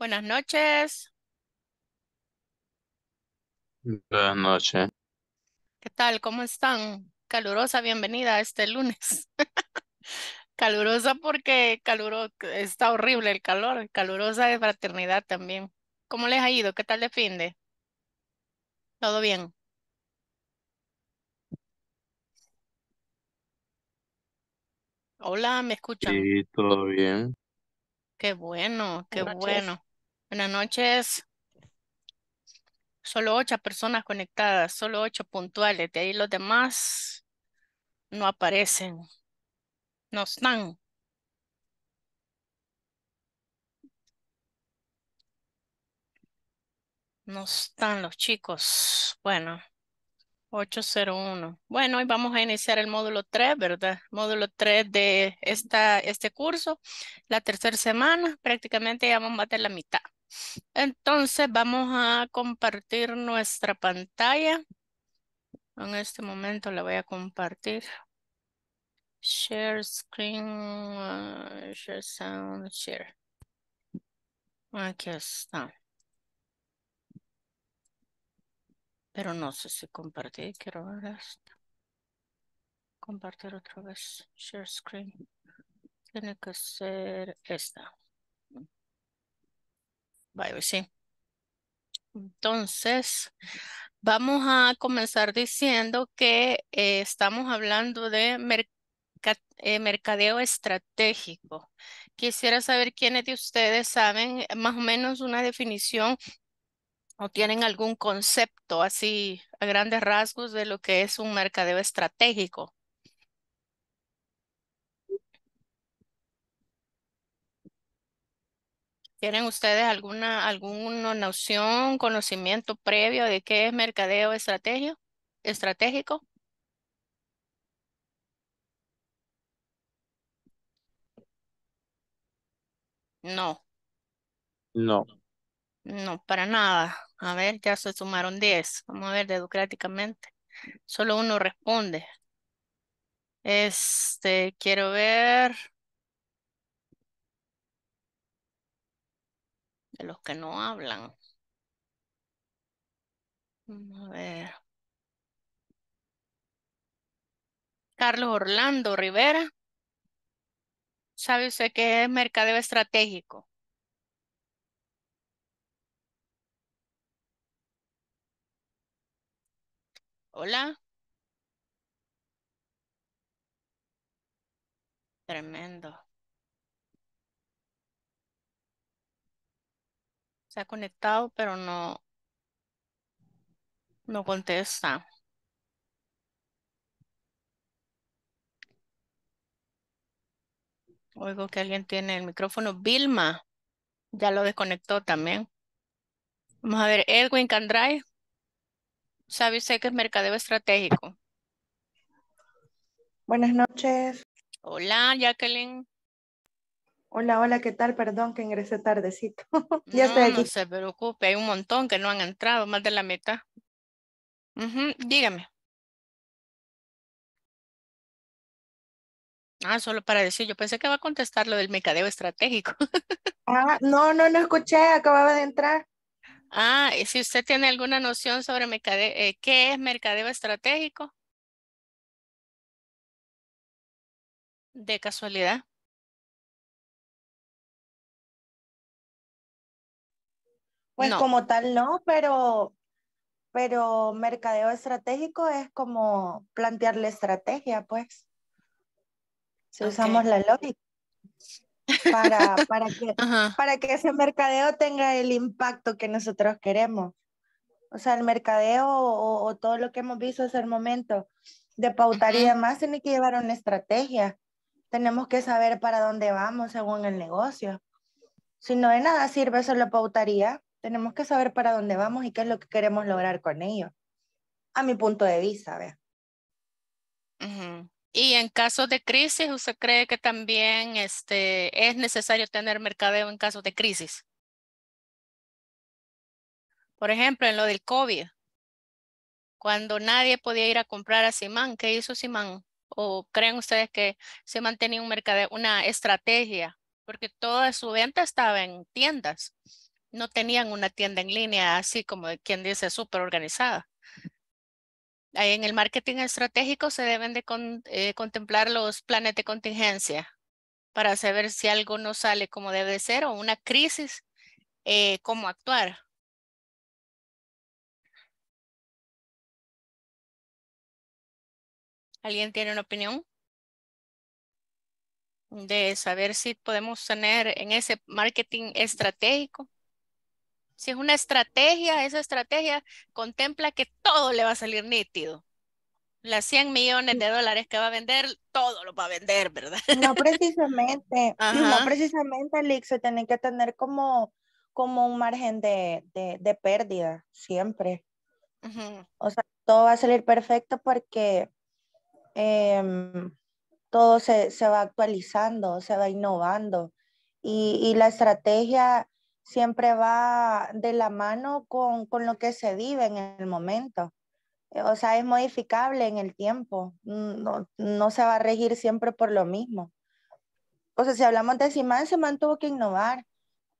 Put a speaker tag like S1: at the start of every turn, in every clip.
S1: Buenas noches.
S2: Buenas noches.
S1: ¿Qué tal? ¿Cómo están? Calurosa bienvenida a este lunes. Calurosa porque caluro, está horrible el calor. Calurosa de fraternidad también. ¿Cómo les ha ido? ¿Qué tal de fin de? ¿Todo bien? Hola, ¿me escuchan?
S2: Sí, todo bien.
S1: Qué bueno, qué bueno. Buenas noches. Solo ocho personas conectadas, solo ocho puntuales. De ahí los demás no aparecen. No están. No están los chicos. Bueno, 801. Bueno, hoy vamos a iniciar el módulo 3, ¿verdad? Módulo 3 de esta, este curso. La tercera semana, prácticamente ya vamos a de la mitad. Entonces, vamos a compartir nuestra pantalla. En este momento la voy a compartir. Share screen, uh, share sound, share. Aquí está. Pero no sé si compartir, quiero ver esto. Compartir otra vez. Share screen. Tiene que ser esta. Vaya, sí. Entonces, vamos a comenzar diciendo que eh, estamos hablando de eh, mercadeo estratégico. Quisiera saber quiénes de ustedes saben más o menos una definición o tienen algún concepto así a grandes rasgos de lo que es un mercadeo estratégico. ¿Tienen ustedes alguna, alguna noción, conocimiento previo de qué es mercadeo estrategio- estratégico? No,
S2: No,
S1: no, para nada. A ver, ya se sumaron 10. Vamos a ver democráticamente. Solo uno responde. Este, quiero ver de los que no hablan. A ver. Carlos Orlando Rivera. ¿Sabe usted qué es mercadeo estratégico? Hola. Tremendo. Ha conectado, pero no, no contesta. Oigo que alguien tiene el micrófono. Vilma, ya lo desconectó también. Vamos a ver, Edwin Candray. ¿Sabe usted qué es mercadeo estratégico?
S3: Buenas noches.
S1: Hola, Jacqueline.
S3: Hola, hola, ¿qué tal? Perdón que ingresé tardecito. ya
S1: No,
S3: estoy
S1: no
S3: aquí.
S1: se preocupe, hay un montón que no han entrado, más de la mitad. Ujú, dígame. Ah, solo para decir, yo pensé que va a contestar lo del mercadeo estratégico.
S3: Ah, no, no, no escuché, acababa de entrar.
S1: Ah, y si usted tiene alguna noción sobre mercadeo, eh, ¿qué es mercadeo estratégico? De casualidad.
S3: Pues
S1: No.
S3: como tal no, pero, pero mercadeo estratégico es como plantear la estrategia, pues. Si
S1: Ok.
S3: usamos la lógica para, para, que,
S1: Ajá.
S3: para que ese mercadeo tenga el impacto que nosotros queremos. O sea, el mercadeo o, o todo lo que hemos visto hasta el momento de pautar y
S1: Ujú.
S3: demás tiene que llevar una estrategia. Tenemos que saber para dónde vamos según el negocio. Si no de nada sirve solo pautaría, tenemos que saber para dónde vamos y qué es lo que queremos lograr con ello. A mi punto de vista, ¿ve?
S1: Ujú. Y en casos de crisis, ¿usted cree que también este, es necesario tener mercadeo en casos de crisis? Por ejemplo, en lo del COVID, cuando nadie podía ir a comprar a Simán, ¿qué hizo Simán? ¿O creen ustedes que se mantenía un mercadeo, una estrategia? Porque toda su venta estaba en tiendas. No tenían una tienda en línea así como quien dice súper organizada. En el marketing estratégico se deben de eh, contemplar los planes de contingencia para saber si algo no sale como debe ser o una crisis, eh, cómo actuar. ¿Alguien tiene una opinión? De saber si podemos tener en ese marketing estratégico. Si es una estrategia, esa estrategia contempla que todo le va a salir nítido. Las 100 millones de dólares que va a vender, todo lo va a vender, ¿verdad?
S3: No precisamente, no precisamente, se tiene que tener como, como un margen de, pérdida, siempre. O sea, todo va a salir perfecto porque Em, todo se, va actualizando, se va innovando y, la estrategia siempre va de la mano con, lo que se vive en el momento. Eh, o sea, es modificable en el tiempo, no, se va a regir siempre por lo mismo. O sea, si hablamos de Simán, Simán tuvo que innovar.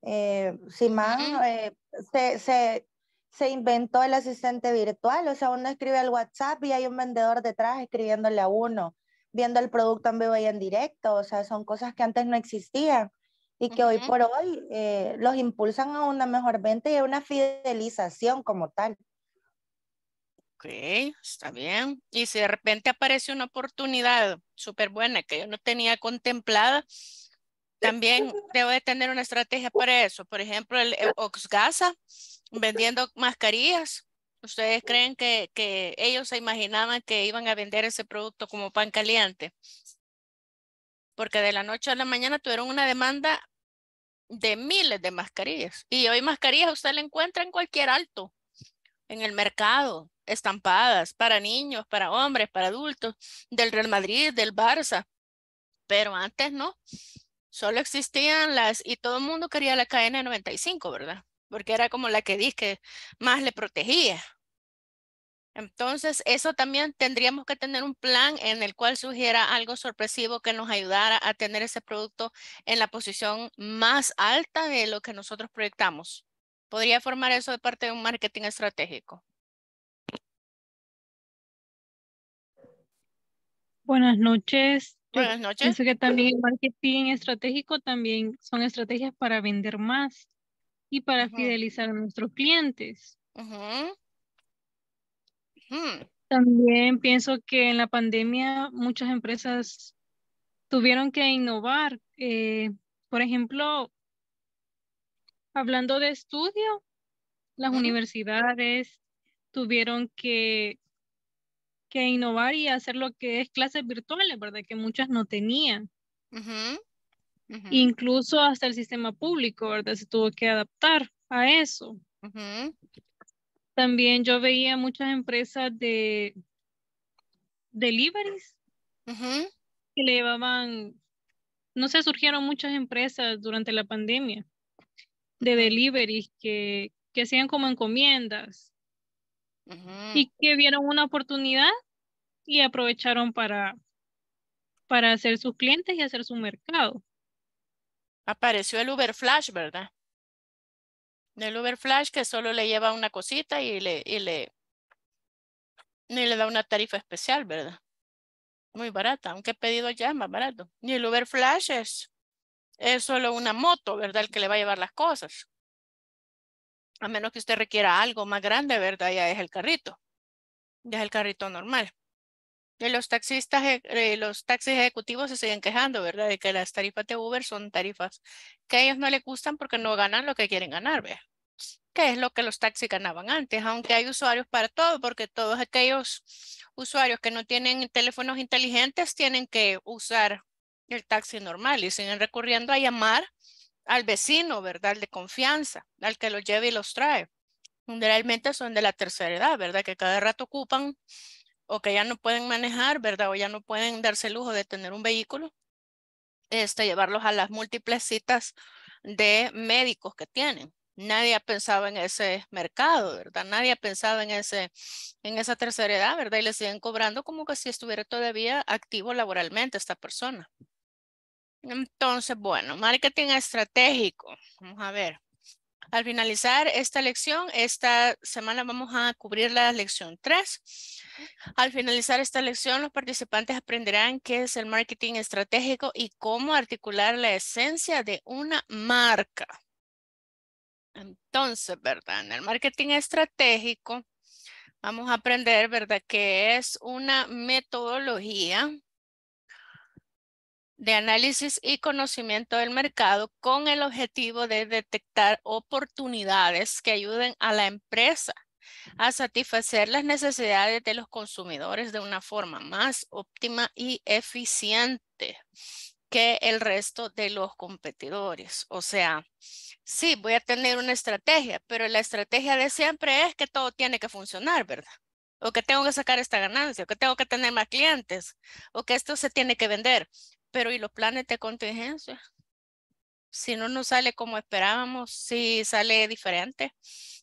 S3: Eh, Simán eh, se, se inventó el asistente virtual, o sea, uno escribe al WhatsApp y hay un vendedor detrás escribiéndole a uno, viendo el producto en vivo y en directo, o sea, son cosas que antes no existían y que hoy por hoy eh, los impulsan a una mejor venta y a una fidelización como tal.
S1: Ok, está bien. Y si de repente aparece una oportunidad súper buena que yo no tenía contemplada, también debo de tener una estrategia para eso. Por ejemplo, el Oxgasa vendiendo mascarillas. ¿Ustedes creen que, que ellos se imaginaban que iban a vender ese producto como pan caliente? Porque de la noche a la mañana tuvieron una demanda de miles de mascarillas. Y hoy mascarillas usted la encuentra en cualquier alto, en el mercado, estampadas para niños, para hombres, para adultos, del Real Madrid, del Barça. Pero antes no. Solo existían las, y todo el mundo quería la KN95, ¿verdad? Porque era como la que dije más le protegía. Entonces, eso también tendríamos que tener un plan en el cual surgiera algo sorpresivo que nos ayudara a tener ese producto en la posición más alta de lo que nosotros proyectamos. ¿Podría formar eso de parte de un marketing estratégico?
S4: Buenas noches.
S1: Buenas noches.
S4: Pienso que también el marketing estratégico también son estrategias para vender más y para fidelizar a nuestros clientes. También pienso que en la pandemia muchas empresas tuvieron que innovar. Eh, por ejemplo, hablando de estudio, las universidades tuvieron que que innovar y hacer lo que es clases virtuales, ¿verdad? Que muchas no tenían. Incluso hasta el sistema público, ¿verdad? Se tuvo que adaptar a eso. También yo veía muchas empresas de deliveries que le llevaban, no sé, surgieron muchas empresas durante la pandemia de deliveries que, que hacían como encomiendas y que vieron una oportunidad y aprovecharon para, para hacer sus clientes y hacer su mercado.
S1: Apareció el Uber Flash, ¿verdad? El Uber Flash que solo le lleva una cosita y le, y le, le da una tarifa especial, ¿verdad? Muy barata, aunque pedido ya más barato. Y el Uber Flash es, solo una moto, ¿verdad? El que le va a llevar las cosas. A menos que usted requiera algo más grande, ¿verdad? Ya es el carrito. Ya es el carrito normal. Y los taxistas, eh, eh, los taxis ejecutivos se siguen quejando, ¿verdad? De que las tarifas de Uber son tarifas que a ellos no les gustan porque no ganan lo que quieren ganar, ¿vea? Que es lo que los taxis ganaban antes, aunque hay usuarios para todo, porque todos aquellos usuarios que no tienen teléfonos inteligentes tienen que usar el taxi normal y siguen recurriendo a llamar al vecino, ¿verdad? de confianza, al que los lleve y los trae. Generalmente son de la tercera edad, ¿verdad? Que cada rato ocupan o que ya no pueden manejar, ¿verdad? O ya no pueden darse el lujo de tener un vehículo. Este, llevarlos a las múltiples citas de médicos que tienen. Nadie ha pensado en ese mercado, ¿verdad? Nadie ha pensado en, ese, en esa tercera edad, ¿verdad? Y le siguen cobrando como que si estuviera todavía activo laboralmente esta persona. Entonces, bueno, marketing estratégico. Vamos a ver. Al finalizar esta lección, esta semana vamos a cubrir la lección 3. Al finalizar esta lección, los participantes aprenderán qué es el marketing estratégico y cómo articular la esencia de una marca. Entonces, ¿verdad? En el marketing estratégico vamos a aprender, ¿verdad? Que es una metodología de análisis y conocimiento del mercado con el objetivo de detectar oportunidades que ayuden a la empresa a satisfacer las necesidades de los consumidores de una forma más óptima y eficiente que el resto de los competidores. O sea, sí, voy a tener una estrategia, pero la estrategia de siempre es que todo tiene que funcionar, ¿verdad? O que tengo que sacar esta ganancia, o que tengo que tener más clientes, o que esto se tiene que vender. Pero ¿y los planes de contingencia? Si no nos sale como esperábamos, si sale diferente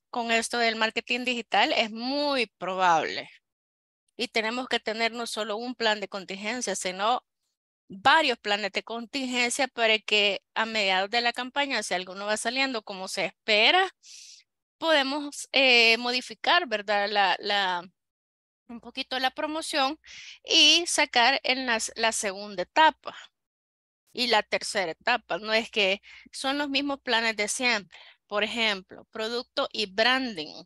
S1: con esto del marketing digital, es muy probable. Y tenemos que tener no solo un plan de contingencia, sino varios planes de contingencia para que a mediados de la campaña, si alguno va saliendo como se espera, podemos eh, modificar, ¿verdad? La, la, un poquito la promoción y sacar en las, la segunda etapa y la tercera etapa. No es que son los mismos planes de siempre. Por ejemplo, producto y branding.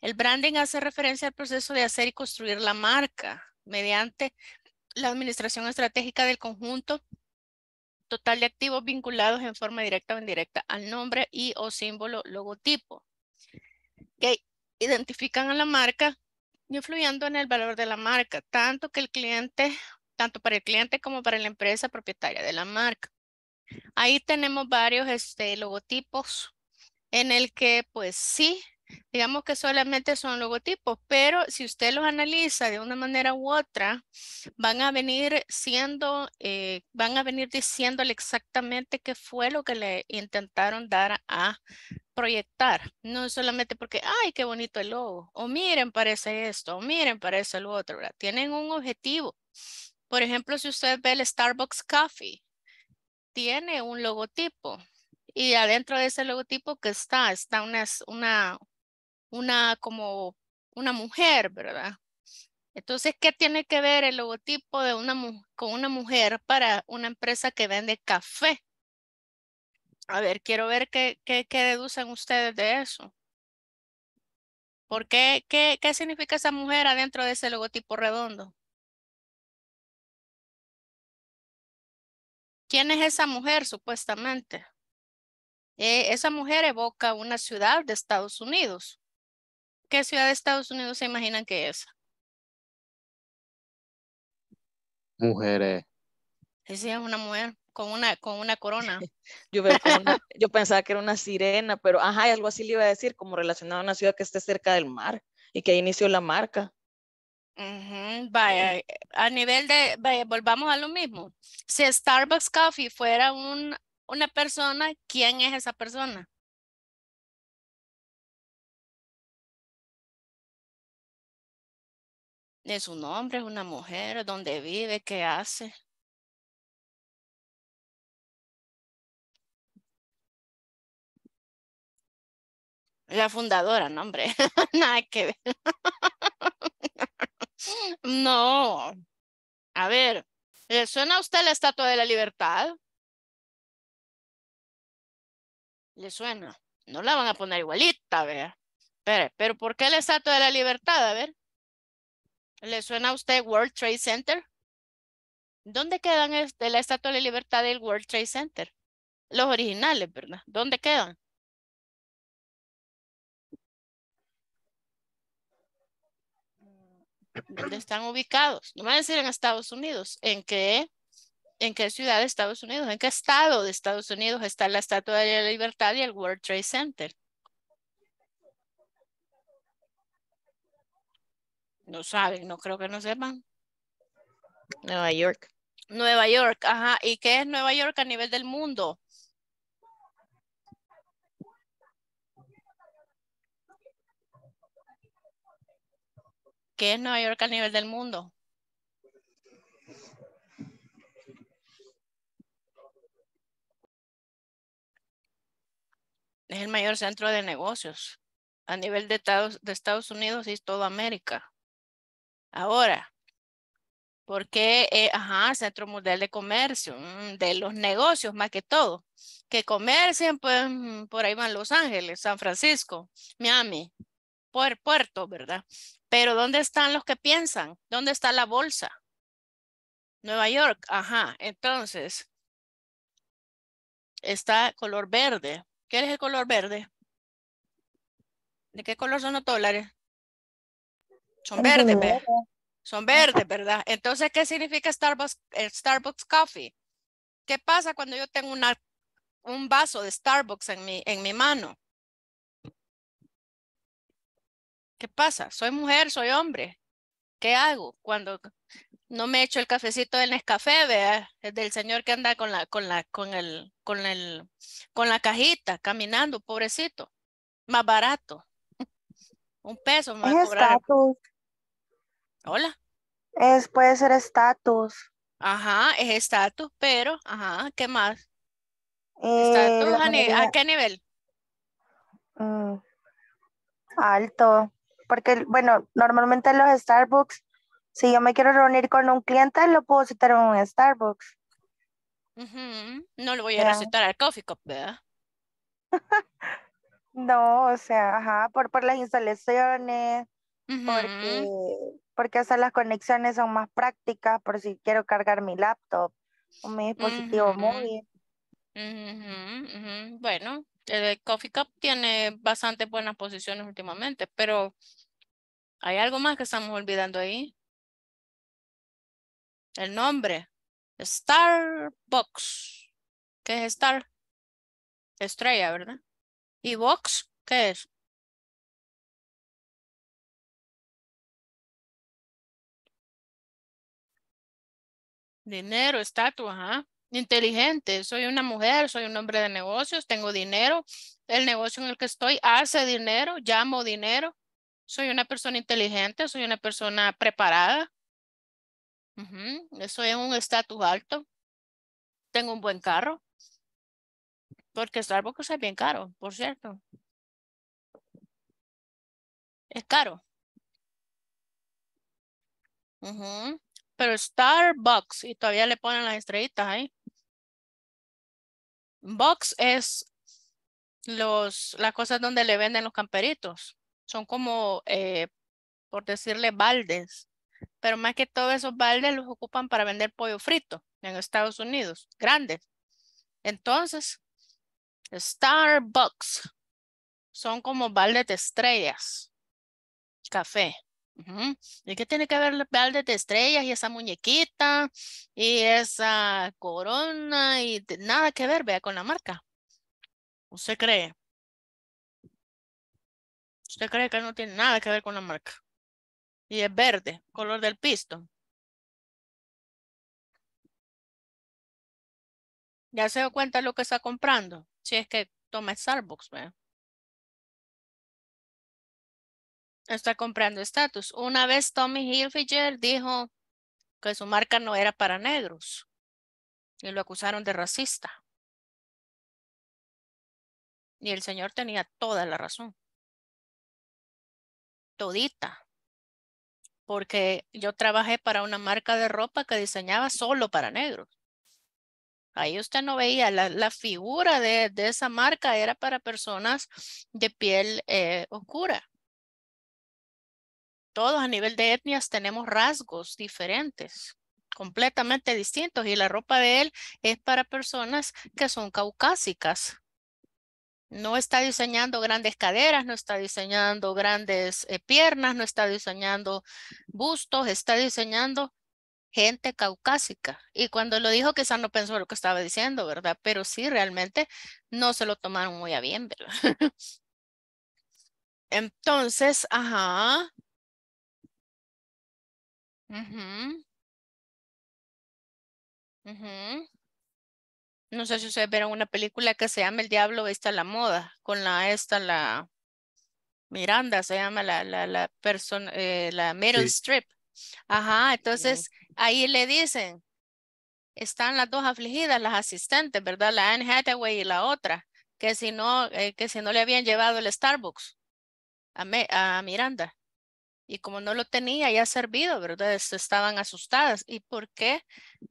S1: El branding hace referencia al proceso de hacer y construir la marca mediante la administración estratégica del conjunto total de activos vinculados en forma directa o indirecta al nombre y o símbolo logotipo que identifican a la marca influyendo en el valor de la marca, tanto que el cliente, tanto para el cliente como para la empresa propietaria de la marca. Ahí tenemos varios este, logotipos en el que pues sí, digamos que solamente son logotipos, pero si usted los analiza de una manera u otra, van a venir siendo, eh, van a venir diciéndole exactamente qué fue lo que le intentaron dar a proyectar, no solamente porque, ay, qué bonito el logo, o miren, parece esto, o miren, parece lo otro, ¿verdad? Tienen un objetivo. Por ejemplo, si usted ve el Starbucks Coffee, tiene un logotipo y adentro de ese logotipo que está, está una, una, una como una mujer, ¿verdad? Entonces, ¿qué tiene que ver el logotipo de una, con una mujer para una empresa que vende café? A ver, quiero ver qué, deducen ustedes de eso. ¿Por qué, qué, qué significa esa mujer adentro de ese logotipo redondo? ¿Quién es esa mujer supuestamente? Eh, esa mujer evoca una ciudad de Estados Unidos. ¿Qué ciudad de Estados Unidos se imaginan que es?
S2: Mujeres.
S1: Sí, es una mujer con una, con una corona.
S5: yo, yo pensaba que era una sirena, pero ajá, algo así le iba a decir, como relacionado a una ciudad que esté cerca del mar y que ahí inició la marca.
S1: Vaya, a nivel de, vaya, volvamos a lo mismo. Si Starbucks Coffee fuera un, una persona, ¿quién es esa persona? Es un hombre, es una mujer, dónde vive, qué hace. La fundadora, no, hombre. Nada que ver. no. A ver, ¿le suena a usted la Estatua de la Libertad? ¿Le suena? No la van a poner igualita, a ver. Pero, pero ¿por qué la Estatua de la Libertad? A ver. ¿Le suena a usted World Trade Center? ¿Dónde quedan este, la Estatua de la Libertad y el World Trade Center? Los originales, ¿verdad? ¿Dónde quedan? ¿Dónde están ubicados? No me van a decir en Estados Unidos. ¿En qué? ¿En qué ciudad de Estados Unidos? ¿En qué estado de Estados Unidos está la Estatua de la Libertad y el World Trade Center? No saben, no creo que no sepan.
S5: Nueva York.
S1: Nueva York, ajá. ¿Y qué es Nueva York a nivel del mundo? ¿Qué es Nueva York a nivel del mundo? Es el mayor centro de negocios a nivel de Estados, de Estados Unidos y toda América. Ahora, ¿por qué? Eh, ajá, Centro Mundial de Comercio, mm, de los negocios más que todo. Que comercien, pues mm, por ahí van Los Ángeles, San Francisco, Miami, Puerto, ¿verdad? Pero ¿dónde están los que piensan? ¿Dónde está la bolsa? Nueva York, ajá. Entonces, está color verde. ¿Qué es el color verde? ¿De qué color son los dólares? Son verdes, ¿verdad? Son verdes, ¿verdad? Entonces, ¿qué significa Starbucks, el Starbucks Coffee? ¿Qué pasa cuando yo tengo una, un vaso de Starbucks en mi, en mi mano? ¿Qué pasa? Soy mujer, soy hombre. ¿Qué hago cuando no me echo el cafecito del Nescafé, vea, es del señor que anda con la, con la, con el, con el, con la cajita, caminando, pobrecito, más barato. Un peso más
S3: Es estatus.
S1: Hola.
S3: Es, puede ser estatus.
S1: Ajá, es estatus, pero, ajá, ¿qué más?
S3: Eh,
S1: ¿Estatus
S3: la
S1: a, ni-
S3: mayoría-
S1: a qué nivel?
S3: Mm, alto. Porque, bueno, normalmente en los Starbucks, si yo me quiero reunir con un cliente, lo puedo citar en un Starbucks.
S1: No le voy a recitar al coffee cup, ¿verdad?
S3: No, o sea, ajá, por, por las instalaciones, porque, porque las conexiones son más prácticas por si quiero cargar mi laptop o mi dispositivo móvil.
S1: Bueno, el coffee cup tiene bastante buenas posiciones últimamente, pero hay algo más que estamos olvidando ahí. El nombre. Starbucks. ¿Qué es Star? Estrella, ¿verdad? ¿Y Box? ¿Qué es? Dinero, estatus, ajá. Inteligente. Soy una mujer, soy un hombre de negocios, tengo dinero. El negocio en el que estoy hace dinero, llamo dinero. Soy una persona inteligente, soy una persona preparada. Soy en un estatus alto. Tengo un buen carro. Porque Starbucks es bien caro, por cierto. Es caro. Ujú. Pero Starbucks, y todavía le ponen las estrellitas ahí. Box es los, las cosas donde le venden los camperitos. Son como, eh, por decirle, baldes. Pero más que todo esos baldes los ocupan para vender pollo frito en Estados Unidos, grandes. Entonces, Starbucks son como baldes de estrellas. Café. ¿Y qué tiene que ver el balde de estrellas y esa muñequita y esa corona y de- nada que ver, vea, con la marca? ¿Usted cree? ¿Usted cree que no tiene nada que ver con la marca? Y es verde, color del pisto. Ya se dio cuenta lo que está comprando. Si es que toma Starbucks, vea. Está comprando estatus. Una vez Tommy Hilfiger dijo que su marca no era para negros y lo acusaron de racista. Y el señor tenía toda la razón. Todita. Porque yo trabajé para una marca de ropa que diseñaba solo para negros. Ahí usted no veía, la, la figura de, de esa marca era para personas de piel eh, oscura. Todos a nivel de etnias tenemos rasgos diferentes, completamente distintos. Y la ropa de él es para personas que son caucásicas. No está diseñando grandes caderas, no está diseñando grandes eh, piernas, no está diseñando bustos, está diseñando gente caucásica. Y cuando lo dijo, quizás no pensó lo que estaba diciendo, ¿verdad? Pero sí, realmente no se lo tomaron muy a bien, ¿verdad? Entonces, ajá. Ujú. Ujú. No sé si ustedes vieron una película que se llama El Diablo Viste a la Moda, con la esta, la Miranda, se llama la, la, la persona, eh, la Meryl
S2: Sí.
S1: Streep. Ajá, entonces ahí le dicen, están las dos afligidas, las asistentes, ¿verdad? La Anne Hathaway y la otra. que si no, eh, que si no le habían llevado el Starbucks a, Me- a Miranda. Y como no lo tenía ya servido, ¿verdad? Es- Estaban asustadas. ¿Y por qué?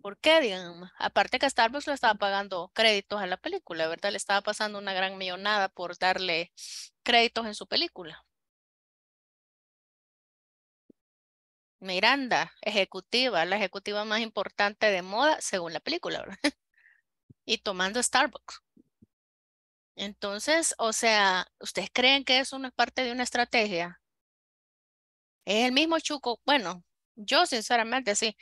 S1: ¿Por qué, digan? Aparte que Starbucks le estaba pagando créditos a la película, ¿verdad? Le estaba pasando una gran millonada por darle créditos en su película. Miranda, ejecutiva, la ejecutiva más importante de moda según la película, ¿verdad? Y tomando Starbucks. Entonces, o sea, ¿ustedes creen que eso no es parte de una estrategia? Es el mismo chuco. Bueno, yo sinceramente sí.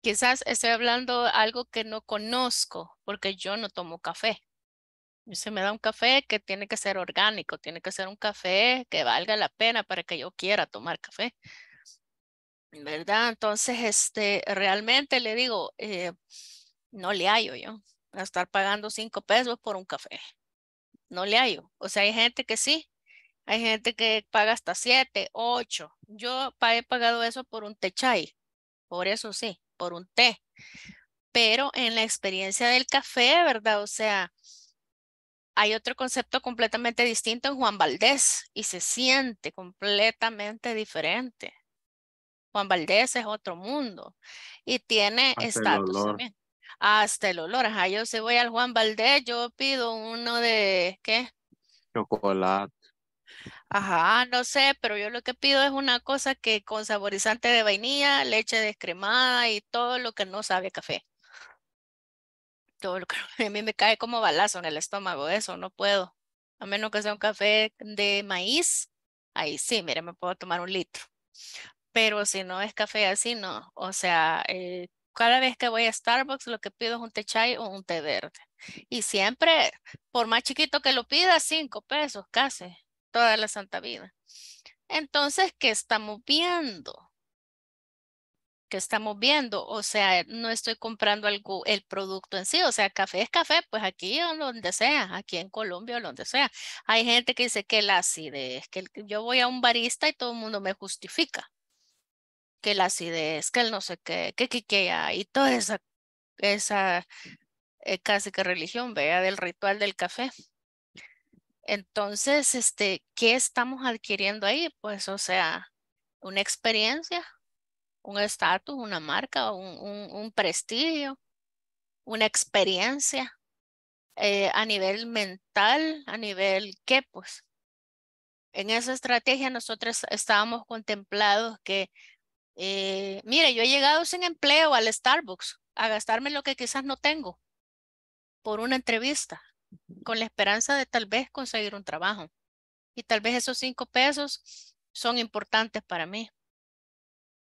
S1: Quizás estoy hablando algo que no conozco porque yo no tomo café. Se me da un café que tiene que ser orgánico, tiene que ser un café que valga la pena para que yo quiera tomar café. ¿Verdad? Entonces, este, realmente le digo, eh, no le hallo yo a estar pagando cinco pesos por un café. No le hallo. O sea, hay gente que sí, hay gente que paga hasta siete, ocho. Yo pa- he pagado eso por un té chai, por eso sí, por un té. Pero en la experiencia del café, ¿verdad? O sea, hay otro concepto completamente distinto en Juan Valdés y se siente completamente diferente. Juan Valdés es otro mundo y tiene estatus también. Hasta el olor. Ajá, yo si voy al Juan Valdés, yo pido uno de, ¿qué?
S2: Chocolate.
S1: Ajá, no sé, pero yo lo que pido es una cosa que con saborizante de vainilla, leche descremada y todo lo que no sabe café. Todo lo que a mí me cae como balazo en el estómago, eso no puedo. A menos que sea un café de maíz, ahí sí, mire, me puedo tomar un litro. Pero si no es café así, no. O sea, eh, cada vez que voy a Starbucks, lo que pido es un té chai o un té verde. Y siempre, por más chiquito que lo pida, cinco pesos casi, toda la santa vida. Entonces, ¿qué estamos viendo? ¿Qué estamos viendo? O sea, no estoy comprando el producto en sí. O sea, café es café, pues aquí o donde sea, aquí en Colombia o donde sea. Hay gente que dice que la acidez, que yo voy a un barista y todo el mundo me justifica que la acidez, que el no sé qué, que quiquea y toda esa, esa eh, casi que religión, vea, del ritual del café. Entonces, este, ¿qué estamos adquiriendo ahí? Pues, o sea, una experiencia, un estatus, una marca, un, un, prestigio, una experiencia eh, a nivel mental, a nivel qué, pues. En esa estrategia nosotros estábamos contemplados que Eh, mire, yo he llegado sin empleo al Starbucks a gastarme lo que quizás no tengo por una entrevista, con la esperanza de tal vez conseguir un trabajo. Y tal vez esos cinco pesos son importantes para mí.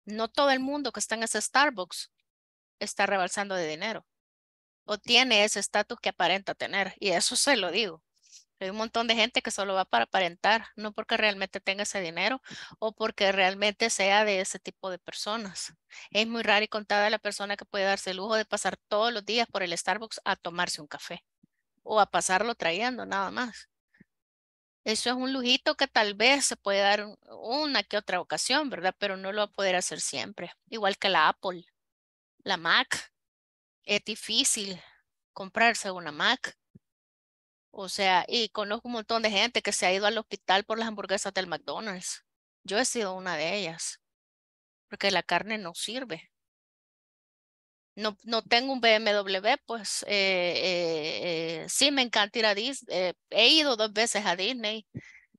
S1: No todo el mundo que está en ese Starbucks está rebalsando de dinero o tiene ese estatus que aparenta tener. Y eso se lo digo. Hay un montón de gente que solo va para aparentar, no porque realmente tenga ese dinero o porque realmente sea de ese tipo de personas. Es muy raro y contada la persona que puede darse el lujo de pasar todos los días por el Starbucks a tomarse un café o a pasarlo trayendo nada más. Eso es un lujito que tal vez se puede dar un- una que otra ocasión, ¿verdad? Pero no lo va a poder hacer siempre. Igual que la Apple, la Mac. Es difícil comprarse una Mac. O sea, y conozco un montón de gente que se ha ido al hospital por las hamburguesas del McDonald's. Yo he sido una de ellas, porque la carne no sirve. No, no tengo un BMW, pues eh, eh, eh, sí me encanta ir a Disney. he ido dos veces a Disney.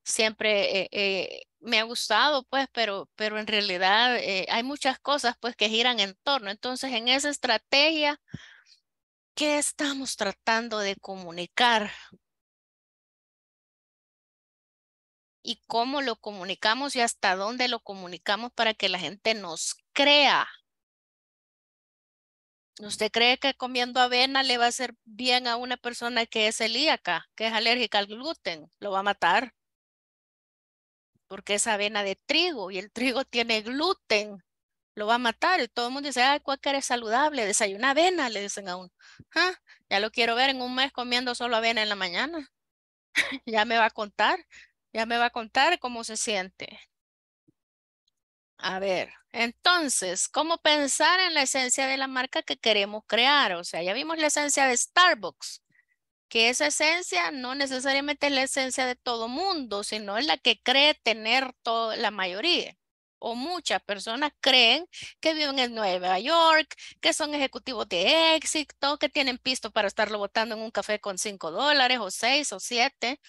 S1: Siempre me ha gustado, pues, pero, pero en realidad hay muchas cosas, pues, que giran en torno. Entonces, en esa estrategia, ¿qué estamos tratando de comunicar? y cómo lo comunicamos y hasta dónde lo comunicamos para que la gente nos crea. ¿Usted cree que comiendo avena le va a hacer bien a una persona que es celíaca, que es alérgica al gluten? Lo va a matar. Porque es avena de trigo y el trigo tiene gluten. Lo va a matar. Y todo el mundo dice, ay, cuáquer es saludable, desayuna avena, le dicen a uno. Ah, Ya lo quiero ver en un mes comiendo solo avena en la mañana. ya me va a contar. Ya me va a contar cómo se siente. A ver, entonces, ¿cómo pensar en la esencia de la marca que queremos crear? O sea, ya vimos la esencia de Starbucks. que esa esencia no necesariamente es la esencia de todo mundo, sino es la que cree tener toda la mayoría. O muchas personas creen que viven en Nueva York, que son ejecutivos de éxito, que tienen pisto para estarlo botando en un café con cinco dólares o seis o siete.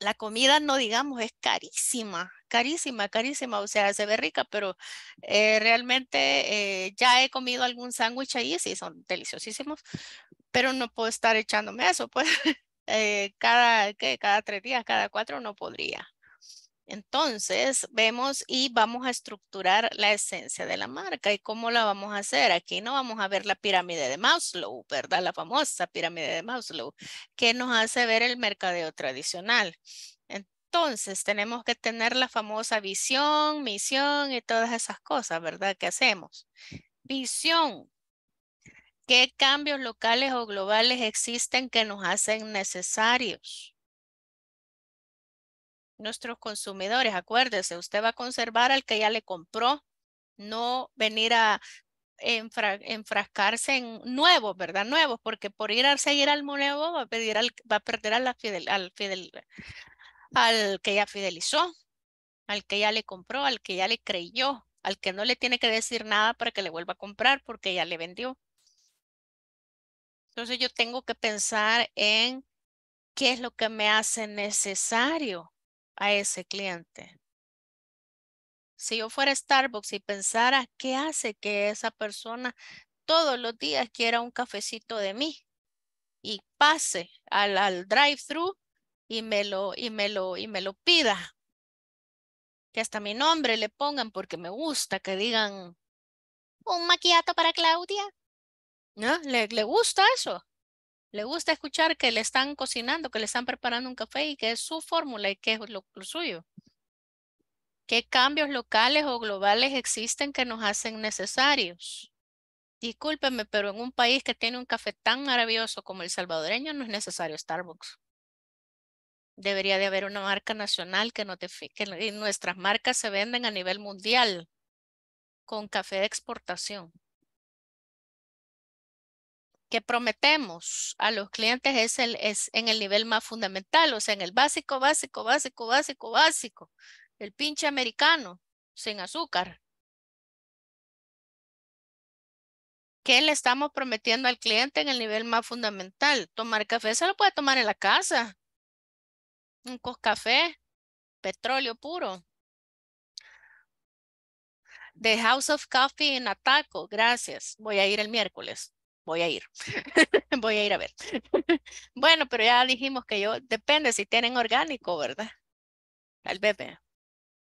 S1: La comida, no digamos, es carísima, carísima, carísima. O sea, se ve rica, pero eh, realmente eh, ya he comido algún sándwich ahí, sí, son deliciosísimos, pero no puedo estar echándome eso, pues eh, cada, ¿qué? cada tres días, cada cuatro no podría. Entonces, vemos y vamos a estructurar la esencia de la marca. ¿Y cómo la vamos a hacer? Aquí no vamos a ver la pirámide de Maslow, ¿verdad? La famosa pirámide de Maslow, que nos hace ver el mercadeo tradicional. Entonces, tenemos que tener la famosa visión, misión y todas esas cosas, ¿verdad? ¿Qué hacemos? Visión. ¿Qué cambios locales o globales existen que nos hacen necesarios? nuestros consumidores. Acuérdese, usted va a conservar al que ya le compró, no venir a enfrascarse en nuevos, ¿verdad? Nuevos, porque por ir a seguir al nuevo va a, va a perder al, fidel, al que ya fidelizó, al que ya le compró, al que ya le creyó, al que no le tiene que decir nada para que le vuelva a comprar porque ya le vendió. Entonces yo tengo que pensar en qué es lo que me hace necesario a ese cliente. Si yo fuera Starbucks y pensara qué hace que esa persona todos los días quiera un cafecito de mí y pase al, al drive-thru y me lo y me lo y me lo pida. Que hasta mi nombre le pongan porque me gusta que digan un maquillato para Claudia. ¿No? ¿Le, le gusta eso? Le gusta escuchar que le están cocinando, que le están preparando un café y que es su fórmula y que es lo, suyo. ¿Qué cambios locales o globales existen que nos hacen necesarios? Discúlpeme, pero en un país que tiene un café tan maravilloso como el salvadoreño no es necesario Starbucks. Debería de haber una marca nacional que notifique. Y nuestras marcas se venden a nivel mundial con café de exportación que prometemos a los clientes es, el, es en el nivel más fundamental, o sea, en el básico, básico, básico, básico, básico. El pinche americano, sin azúcar. ¿Qué le estamos prometiendo al cliente en el nivel más fundamental? Tomar café se lo puede tomar en la casa. Un café, petróleo puro. The House of Coffee en Ataco, gracias. Voy a ir el miércoles voy a ir. voy a ir a ver. bueno, pero ya dijimos que yo, depende si tienen orgánico, ¿verdad? Tal vez,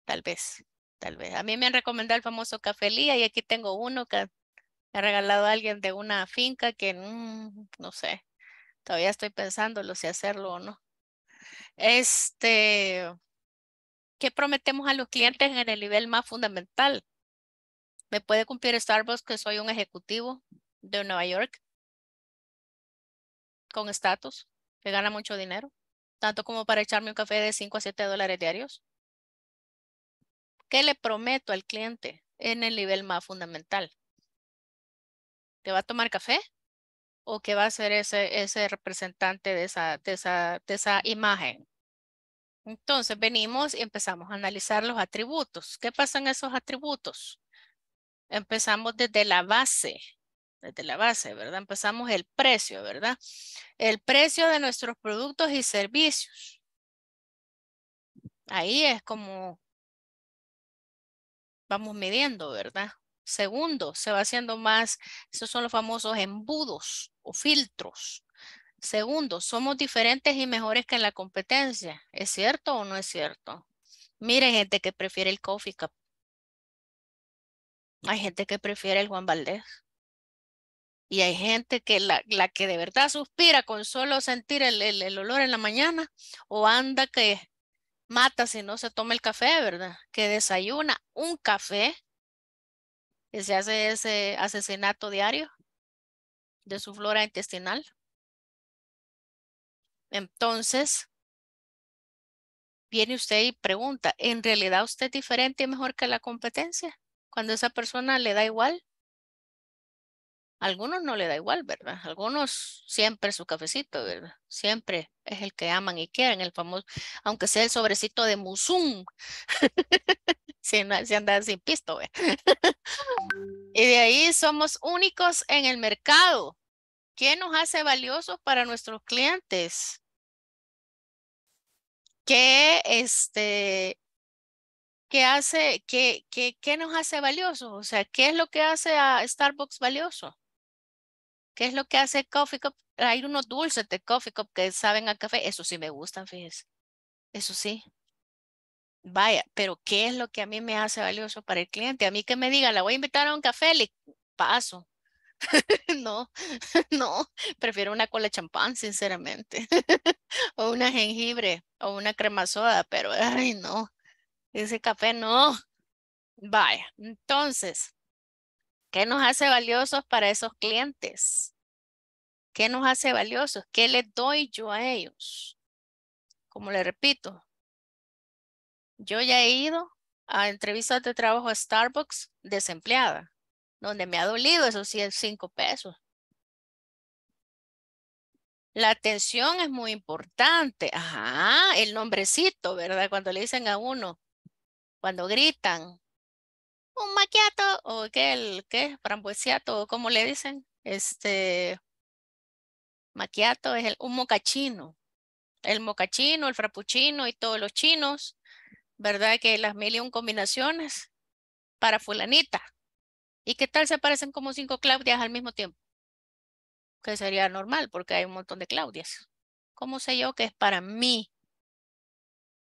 S1: tal vez, tal vez. A mí me han recomendado el famoso Café Lía y aquí tengo uno que ha regalado a alguien de una finca que mm, no sé, todavía estoy pensándolo si hacerlo o no. Este, ¿qué prometemos a los clientes en el nivel más fundamental? ¿Me puede cumplir Starbucks que soy un ejecutivo? de Nueva York con estatus, que gana mucho dinero, tanto como para echarme un café de 5 a 7 dólares diarios. ¿Qué le prometo al cliente en el nivel más fundamental? ¿Que va a tomar café? ¿O que va a ser ese, ese representante de esa, de, esa, de esa imagen? Entonces venimos y empezamos a analizar los atributos. ¿Qué pasa en esos atributos? Empezamos desde la base desde la base, ¿verdad? Empezamos el precio, ¿verdad? El precio de nuestros productos y servicios. Ahí es como vamos midiendo, ¿verdad? Segundo, se va haciendo más, esos son los famosos embudos filtros. Segundo, somos diferentes y mejores que en la competencia. ¿Es cierto o no es cierto? Miren, gente que prefiere el Coffee Cup. Hay gente que prefiere el Juan Valdez. Y hay gente que la, la que de verdad suspira con solo sentir el, el, olor en la mañana o anda que mata si no se toma el café, ¿verdad? Que desayuna un café y se hace ese asesinato diario de su flora intestinal. Entonces, viene usted y pregunta, ¿en realidad usted es diferente y mejor que la competencia? Cuando esa persona le da igual Algunos no le da igual, ¿verdad? Algunos siempre su cafecito, ¿verdad? Siempre es el que aman y quieren, el famoso, aunque sea el sobrecito de Musum. si, si andan sin pisto, y de ahí somos únicos en el mercado. ¿Qué nos hace valiosos para nuestros clientes? ¿Qué, este, qué hace, qué, qué, qué nos hace valiosos? O sea, ¿qué es lo que hace a Starbucks valioso? ¿Qué es lo que hace Coffee Cup? Hay unos dulces de Coffee Cup que saben a café. Eso sí me gustan, fíjese. Eso sí. Vaya, pero ¿qué es lo que a mí me hace valioso para el cliente? A mí que me diga, la voy a invitar a un café, le paso. no, no, prefiero una cola champán, sinceramente. o una jengibre o una crema soda, pero ay, no, ese café no. Vaya, entonces, ¿qué nos hace valiosos para esos clientes? ¿Qué nos hace valiosos? ¿Qué les doy yo a ellos? Como le repito, yo ya he ido a entrevistas de trabajo a Starbucks desempleada donde me ha dolido, eso sí es cinco pesos. La atención es muy importante. Ajá, el nombrecito, ¿verdad? Cuando le dicen a uno, cuando gritan, un maquiato o qué, el, qué, frambuesiato, ¿cómo le dicen? Este, maquiato es el, un mocachino. El mocachino, el frappuccino y todos los chinos, ¿verdad? Que las mil y un combinaciones para fulanita. ¿Y qué tal se aparecen como cinco Claudias al mismo tiempo? Que sería normal porque hay un montón de Claudias. ¿Cómo sé yo que es para mí?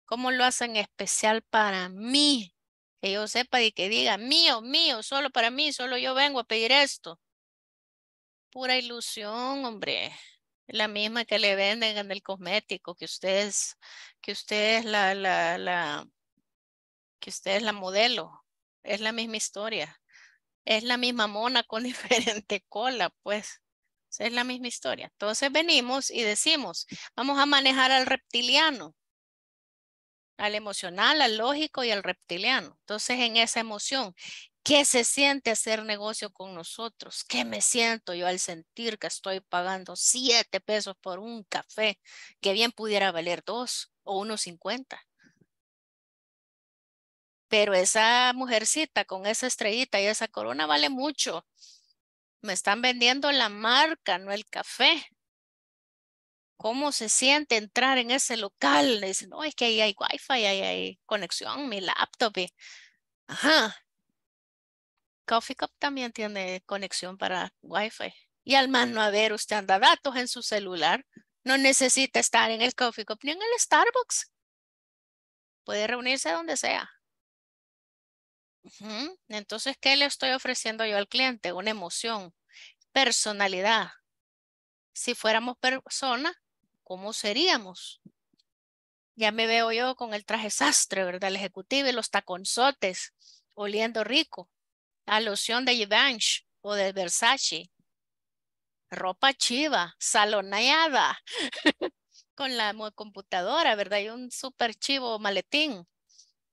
S1: ¿Cómo lo hacen especial para mí? Que yo sepa y que diga, mío, mío, solo para mí, solo yo vengo a pedir esto. Pura ilusión, hombre. La misma que le venden en el cosmético, que ustedes, que usted es la, la, la, que usted es la modelo. Es la misma historia es la misma mona con diferente cola, pues. Es la misma historia. Entonces venimos y decimos, vamos a manejar al reptiliano, al emocional, al lógico y al reptiliano. Entonces en esa emoción, ¿qué se siente hacer negocio con nosotros? ¿Qué me siento yo al sentir que estoy pagando siete pesos por un café que bien pudiera valer dos o unos cincuenta? Pero esa mujercita con esa estrellita y esa corona vale mucho. Me están vendiendo la marca, no el café. ¿Cómo se siente entrar en ese local? Dicen, no, es que ahí hay wifi, ahí hay conexión, mi laptop. Ajá. Coffee Cup también tiene conexión para wifi. Y al más no haber, usted anda datos en su celular. No necesita estar en el Coffee Cup ni en el Starbucks. Puede reunirse donde sea. Entonces, ¿qué le estoy ofreciendo yo al cliente? Una emoción, personalidad. Si fuéramos personas, ¿cómo seríamos? Ya me veo yo con el traje sastre, ¿verdad? El ejecutivo y los taconzotes, oliendo rico. A loción de Givenchy o de Versace. Ropa chiva, saloneada, con la computadora, ¿verdad? Y un súper chivo maletín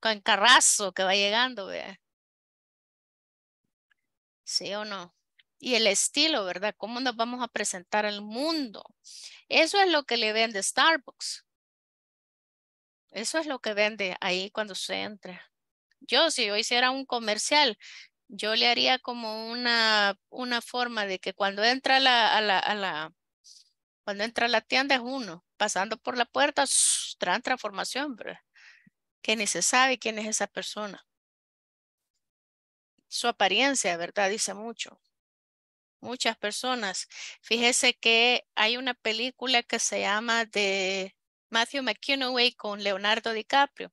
S1: con carrazo que va llegando, ¿verdad? ¿Sí o no? Y el estilo, ¿verdad? ¿Cómo nos vamos a presentar al mundo? Eso es lo que le vende Starbucks. Eso es lo que vende ahí cuando se entra. Yo, si yo hiciera un comercial, yo le haría como una, una forma de que cuando entra la, a la, a la, cuando entra la tienda es uno, pasando por la puerta, gran transformación, ¿verdad? Que ni se sabe quién es esa persona su apariencia, ¿verdad? Dice mucho. Muchas personas. Fíjese que hay una película que se llama de Matthew McConaughey con Leonardo DiCaprio,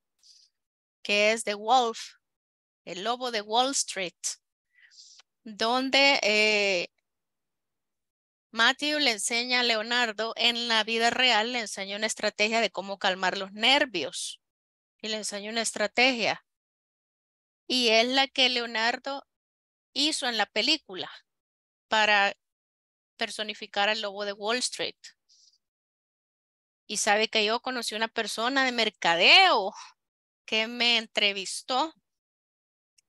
S1: que es The Wolf, el lobo de Wall Street, donde eh, Matthew le enseña a Leonardo en la vida real, le enseña una estrategia de cómo calmar los nervios y le enseña una estrategia y es la que Leonardo hizo en la película para personificar al lobo de Wall Street. Y sabe que yo conocí una persona de mercadeo que me entrevistó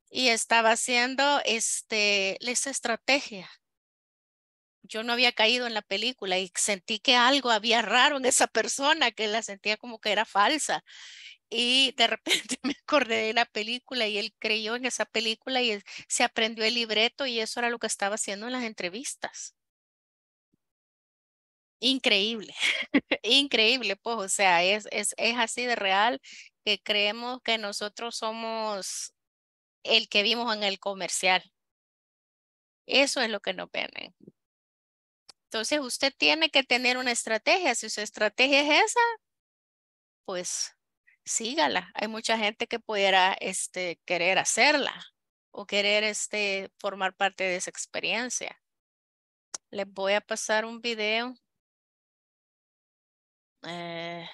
S1: y estaba haciendo este, esa estrategia yo no había caído en la película y sentí que algo había raro en esa persona, que la sentía como que era falsa. Y de repente me acordé de la película y él creyó en esa película y se aprendió el libreto y eso era lo que estaba haciendo en las entrevistas. Increíble, increíble, pues, o sea, es, es, es así de real que creemos que nosotros somos el que vimos en el comercial. Eso es lo que nos ven. Entonces usted tiene que tener una estrategia. Si su estrategia es esa, pues sígala. Hay mucha gente que pudiera este, querer hacerla o querer este, formar parte de esa experiencia. Les voy a pasar un video. Eh,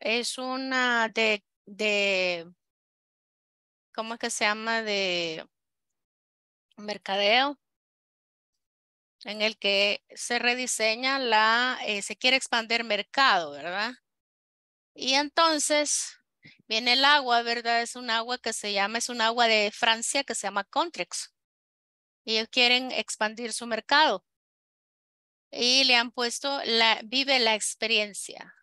S1: es una de, de, ¿cómo es que se llama? De mercadeo en el que se rediseña la, eh, se quiere expandir mercado, ¿verdad? Y entonces viene el agua, ¿verdad? Es un agua que se llama, es un agua de Francia que se llama Contrex. Ellos quieren expandir su mercado. Y le han puesto la, vive la experiencia.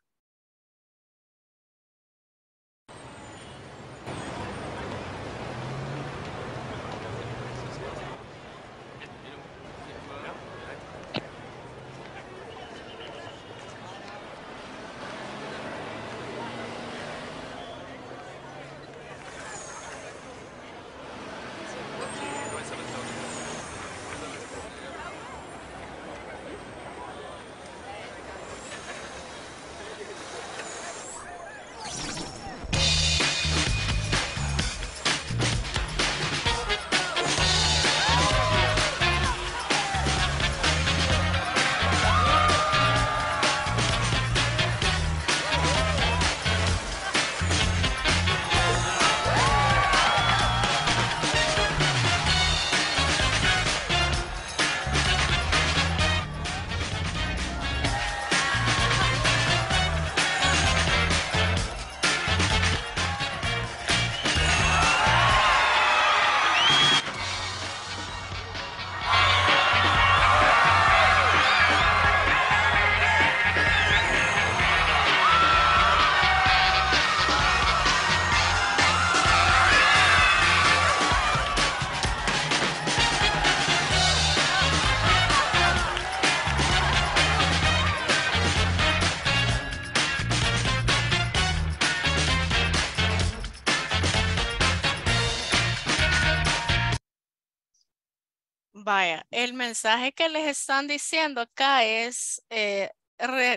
S1: El mensaje que les están diciendo acá es eh,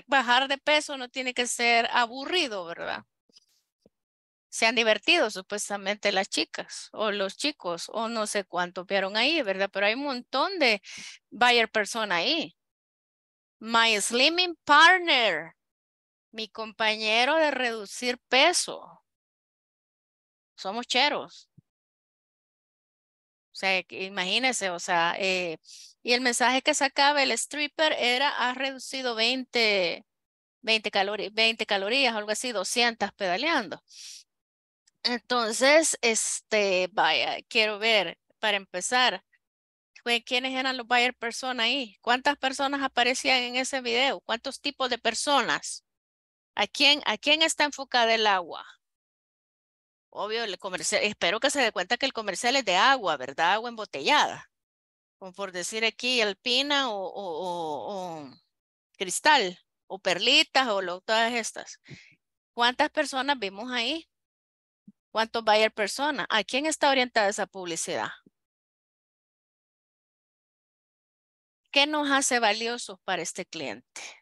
S1: bajar de peso no tiene que ser aburrido, ¿verdad? Se han divertido supuestamente las chicas o los chicos o no sé cuánto vieron ahí, ¿verdad? Pero hay un montón de buyer persona ahí. My slimming partner, mi compañero de reducir peso. Somos cheros. O sea, imagínese, o sea, eh, y el mensaje que sacaba el stripper era, ha reducido 20, 20, calorías, 20 calorías, algo así, 200 pedaleando. Entonces, este, vaya, quiero ver, para empezar, ¿quiénes eran los buyer personas ahí? ¿Cuántas personas aparecían en ese video? ¿Cuántos tipos de personas? ¿A quién, a quién está enfocada el agua? Obvio, el comercial, espero que se dé cuenta que el comercial es de agua, ¿verdad? Agua embotellada. Como por decir aquí, alpina o, o, cristal, o perlitas, o lo, todas estas. ¿Cuántas personas vimos ahí? ¿Cuántos buyer personas? ¿A quién está orientada esa publicidad? ¿Qué nos hace valiosos para este cliente?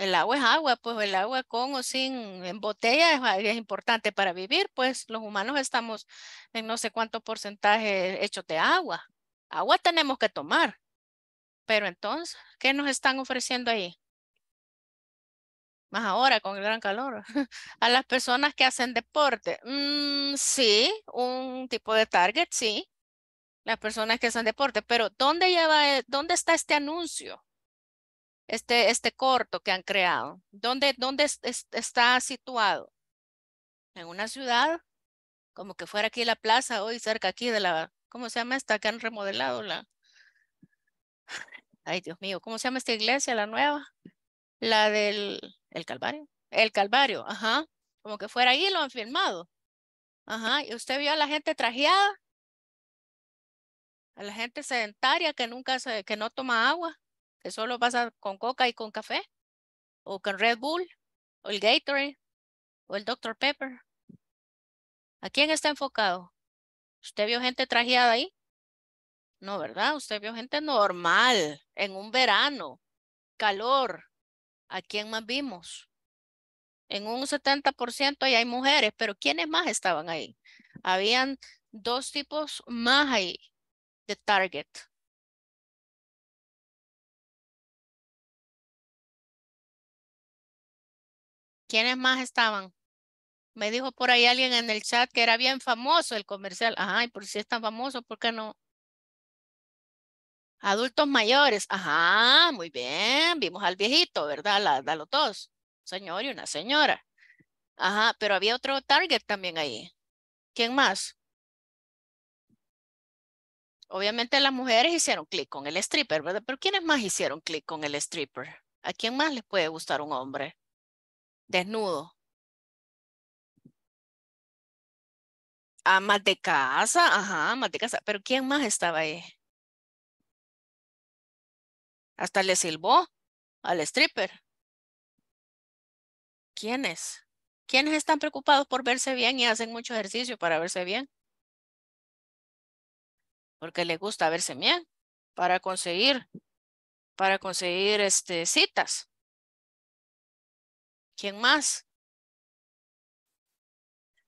S1: El agua es agua, pues el agua con o sin en botella es, importante para vivir, pues los humanos estamos en no sé cuánto porcentaje hecho de agua. Agua tenemos que tomar. Pero entonces, ¿qué nos están ofreciendo ahí? Más ahora con el gran calor. A las personas que hacen deporte. Mm, sí, un tipo de target, sí. Las personas que hacen deporte. Pero ¿dónde, lleva, e, dónde está este anuncio? Este, este corto que han creado? ¿Dónde, dónde está situado? en una ciudad, como que fuera aquí la plaza hoy cerca aquí de la, ¿cómo se llama esta que han remodelado la? Ay, Dios mío, ¿cómo se llama esta iglesia, la nueva? La del el Calvario. El Calvario, ajá. Como que fuera ahí lo han filmado. Ajá. ¿Y usted vio a la gente trajeada? A la gente sedentaria que nunca se, que no toma agua, que solo pasa con coca y con café, o con Red Bull, o el Gatorade, o el Dr. Pepper. ¿A quién está enfocado? ¿Usted vio gente trajeada ahí? No, ¿verdad? Usted vio gente normal, en un verano, calor. ¿A quién más vimos? En un 70% ahí hay mujeres, pero ¿quiénes más estaban ahí? Habían dos tipos más ahí de target. ¿Quiénes más estaban? Me dijo por ahí alguien en el chat que era bien famoso el comercial. Ajá, y por si es tan famoso, ¿por qué no? Adultos mayores. Ajá, muy bien. Vimos al viejito, ¿verdad? La, la los dos. Señor y una señora. Ajá, pero había otro target también ahí. ¿Quién más? Obviamente las mujeres hicieron clic con el stripper, ¿verdad? Pero ¿quiénes más hicieron clic con el stripper? ¿A quién más les puede gustar un hombre? Desnudo. Ah, más de casa, ajá, más de casa. Pero ¿quién más estaba ahí? Hasta le silbó al stripper. ¿Quiénes? ¿Quiénes están preocupados por verse bien y hacen mucho ejercicio para verse bien? Porque les gusta verse bien para conseguir, para conseguir este, citas. ¿Quién más?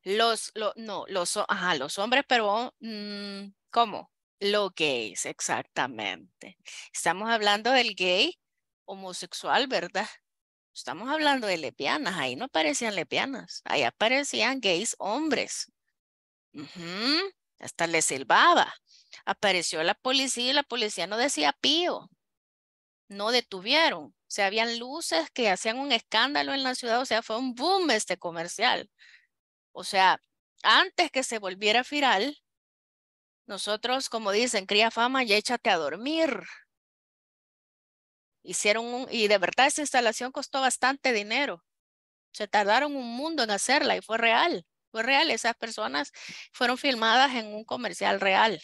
S1: Los, no, los, ajá, los hombres, pero, mm, ¿cómo? Lo gays, exactamente. Estamos hablando del gay homosexual, ¿verdad? Estamos hablando de lesbianas, ahí no aparecían lesbianas, ahí aparecían gays hombres. Hasta le silbaba. Apareció la policía y la policía no decía pío. No detuvieron. O sea, habían luces que hacían un escándalo en la ciudad, o sea, fue un boom este comercial. O sea, antes que se volviera viral, nosotros, como dicen, cría fama y échate a dormir. Hicieron un, y de verdad esa instalación costó bastante dinero. Se tardaron un mundo en hacerla y fue real. Fue real. Esas personas fueron filmadas en un comercial real.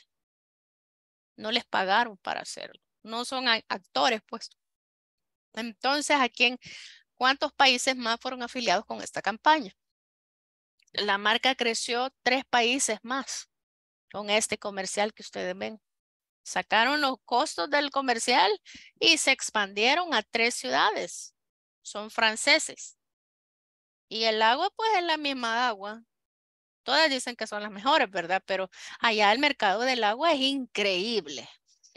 S1: No les pagaron para hacerlo. No son actores, pues. Entonces, ¿a quién, cuántos países más fueron afiliados con esta campaña? La marca creció tres países más con este comercial que ustedes ven. Sacaron los costos del comercial y se expandieron a tres ciudades. Son franceses. Y el agua, pues es la misma agua. Todas dicen que son las mejores, ¿verdad? Pero allá el mercado del agua es increíble.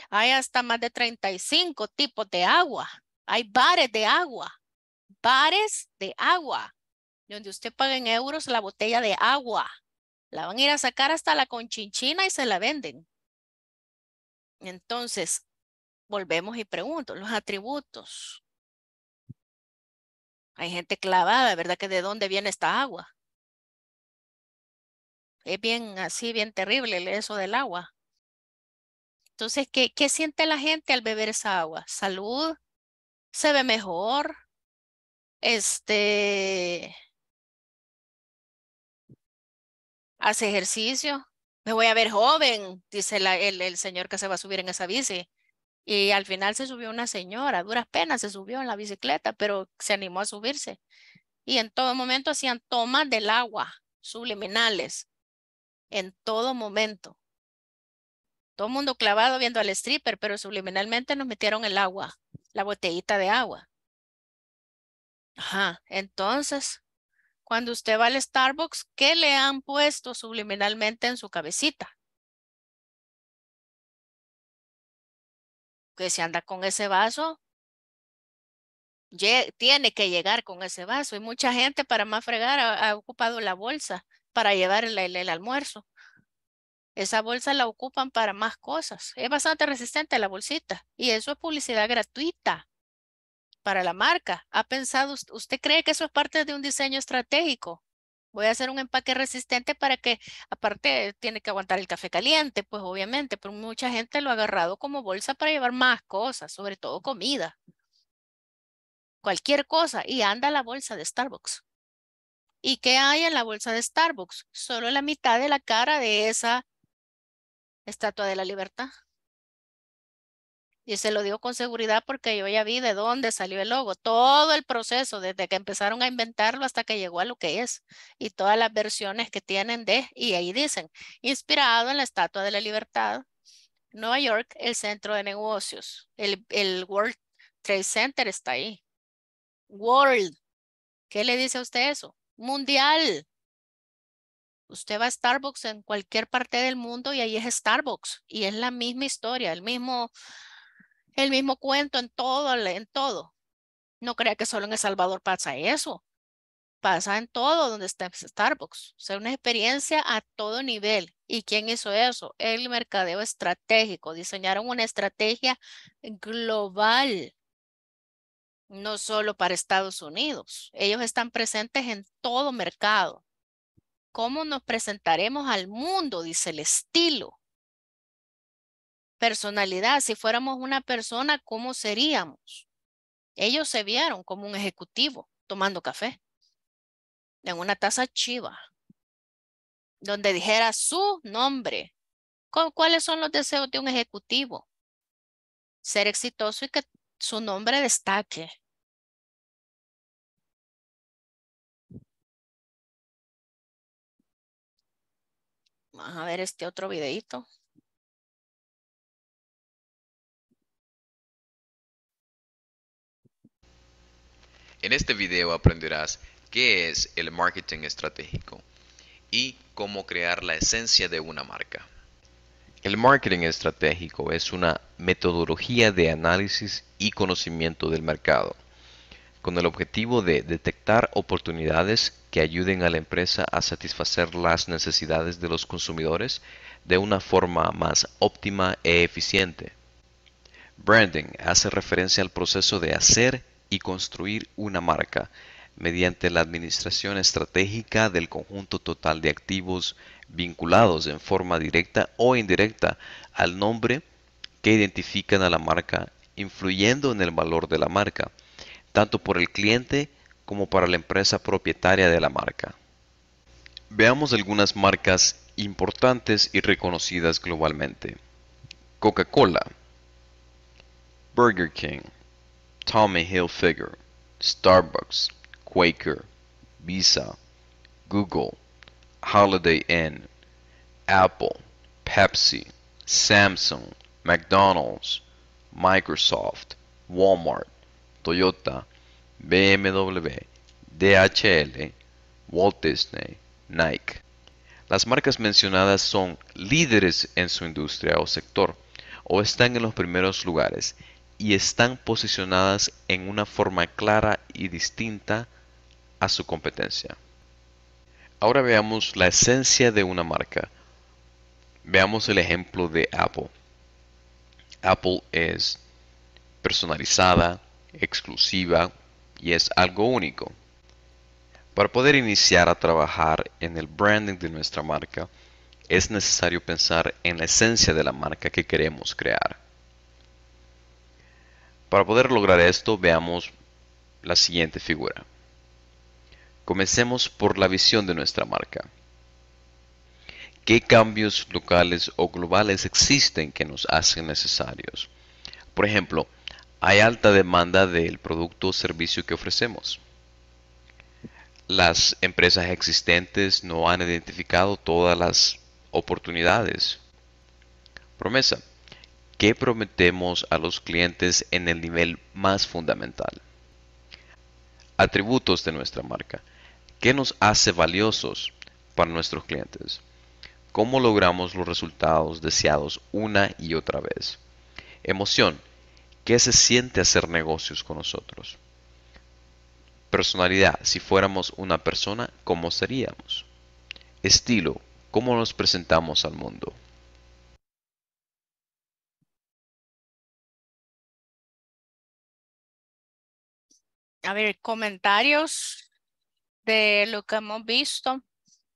S1: Hay hasta más de 35 tipos de agua. Hay bares de agua. Bares de agua. Donde usted paga en euros la botella de agua. La van a ir a sacar hasta la conchinchina y se la venden. Entonces, volvemos y pregunto, los atributos. Hay gente clavada, ¿verdad? Que de dónde viene esta agua. Es bien así, bien terrible eso del agua. Entonces, ¿qué, ¿qué siente la gente al beber esa agua? Salud, se ve mejor, este, hace ejercicio, me voy a ver joven, dice el, el señor que se va a subir en esa bici. Y al final se subió una señora, duras penas se subió en la bicicleta, pero se animó a subirse. Y en todo momento hacían tomas del agua, subliminales, en todo momento. Todo mundo clavado viendo al stripper, pero subliminalmente nos metieron el agua, la botellita de agua. Ajá, entonces cuando usted va al Starbucks, ¿qué le han puesto subliminalmente en su cabecita? Que si anda con ese vaso, tiene que llegar con ese vaso. Y mucha gente para más fregar ha, ocupado la bolsa para llevar el, almuerzo. Esa bolsa la ocupan para más cosas. Es bastante resistente la bolsita. Y eso es publicidad gratuita para la marca. ¿Ha pensado, usted cree que eso es parte de un diseño estratégico? Voy a hacer un empaque resistente para que, aparte, tiene que aguantar el café caliente, pues obviamente, pero mucha gente lo ha agarrado como bolsa para llevar más cosas, sobre todo comida. Cualquier cosa, y anda la bolsa de Starbucks. ¿Y qué hay en la bolsa de Starbucks? Solo la mitad de la cara de esa estatua de la libertad. Y se lo digo con seguridad porque yo ya vi de dónde salió el logo, todo el proceso, desde que empezaron a inventarlo hasta que llegó a lo que es, y todas las versiones que tienen de, y ahí dicen, inspirado en la Estatua de la Libertad, Nueva York, el centro de negocios, el, el World Trade Center está ahí. World, ¿qué le dice a usted eso? Mundial. Usted va a Starbucks en cualquier parte del mundo y ahí es Starbucks, y es la misma historia, el mismo el mismo cuento en todo, en todo. No crea que solo en El Salvador pasa eso. Pasa en todo donde está Starbucks. O sea, una experiencia a todo nivel. ¿Y quién hizo eso? El mercadeo estratégico. Diseñaron una estrategia global. No solo para Estados Unidos. Ellos están presentes en todo mercado. ¿Cómo nos presentaremos al mundo? Dice el estilo personalidad, si fuéramos una persona, ¿cómo seríamos? Ellos se vieron como un ejecutivo tomando café en una taza chiva, donde dijera su nombre. ¿Cuáles son los deseos de un ejecutivo? Ser exitoso y que su nombre destaque. Vamos a ver este otro videito.
S6: En este video aprenderás qué es el marketing estratégico y cómo crear la esencia de una marca. El marketing estratégico es una metodología de análisis y conocimiento del mercado, con el objetivo de detectar oportunidades que ayuden a la empresa a satisfacer las necesidades de los consumidores de una forma más óptima e eficiente. Branding hace referencia al proceso de hacer y construir una marca mediante la administración estratégica del conjunto total de activos vinculados en forma directa o indirecta al nombre que identifican a la marca, influyendo en el valor de la marca, tanto por el cliente como para la empresa propietaria de la marca. Veamos algunas marcas importantes y reconocidas globalmente. Coca-Cola, Burger King, Tommy Hilfiger, Starbucks, Quaker, Visa, Google, Holiday Inn, Apple, Pepsi, Samsung, McDonald's, Microsoft, Walmart, Toyota, BMW, DHL, Walt Disney, Nike. Las marcas mencionadas son líderes en su industria o sector o están en los primeros lugares y están posicionadas en una forma clara y distinta a su competencia. Ahora veamos la esencia de una marca. Veamos el ejemplo de Apple. Apple es personalizada, exclusiva y es algo único. Para poder iniciar a trabajar en el branding de nuestra marca, es necesario pensar en la esencia de la marca que queremos crear. Para poder lograr esto, veamos la siguiente figura. Comencemos por la visión de nuestra marca. ¿Qué cambios locales o globales existen que nos hacen necesarios? Por ejemplo, hay alta demanda del producto o servicio que ofrecemos. Las empresas existentes no han identificado todas las oportunidades. Promesa. ¿Qué prometemos a los clientes en el nivel más fundamental? Atributos de nuestra marca. ¿Qué nos hace valiosos para nuestros clientes? ¿Cómo logramos los resultados deseados una y otra vez? Emoción. ¿Qué se siente hacer negocios con nosotros? Personalidad. Si fuéramos una persona, ¿cómo seríamos? Estilo. ¿Cómo nos presentamos al mundo?
S1: A ver, comentarios de lo que hemos visto,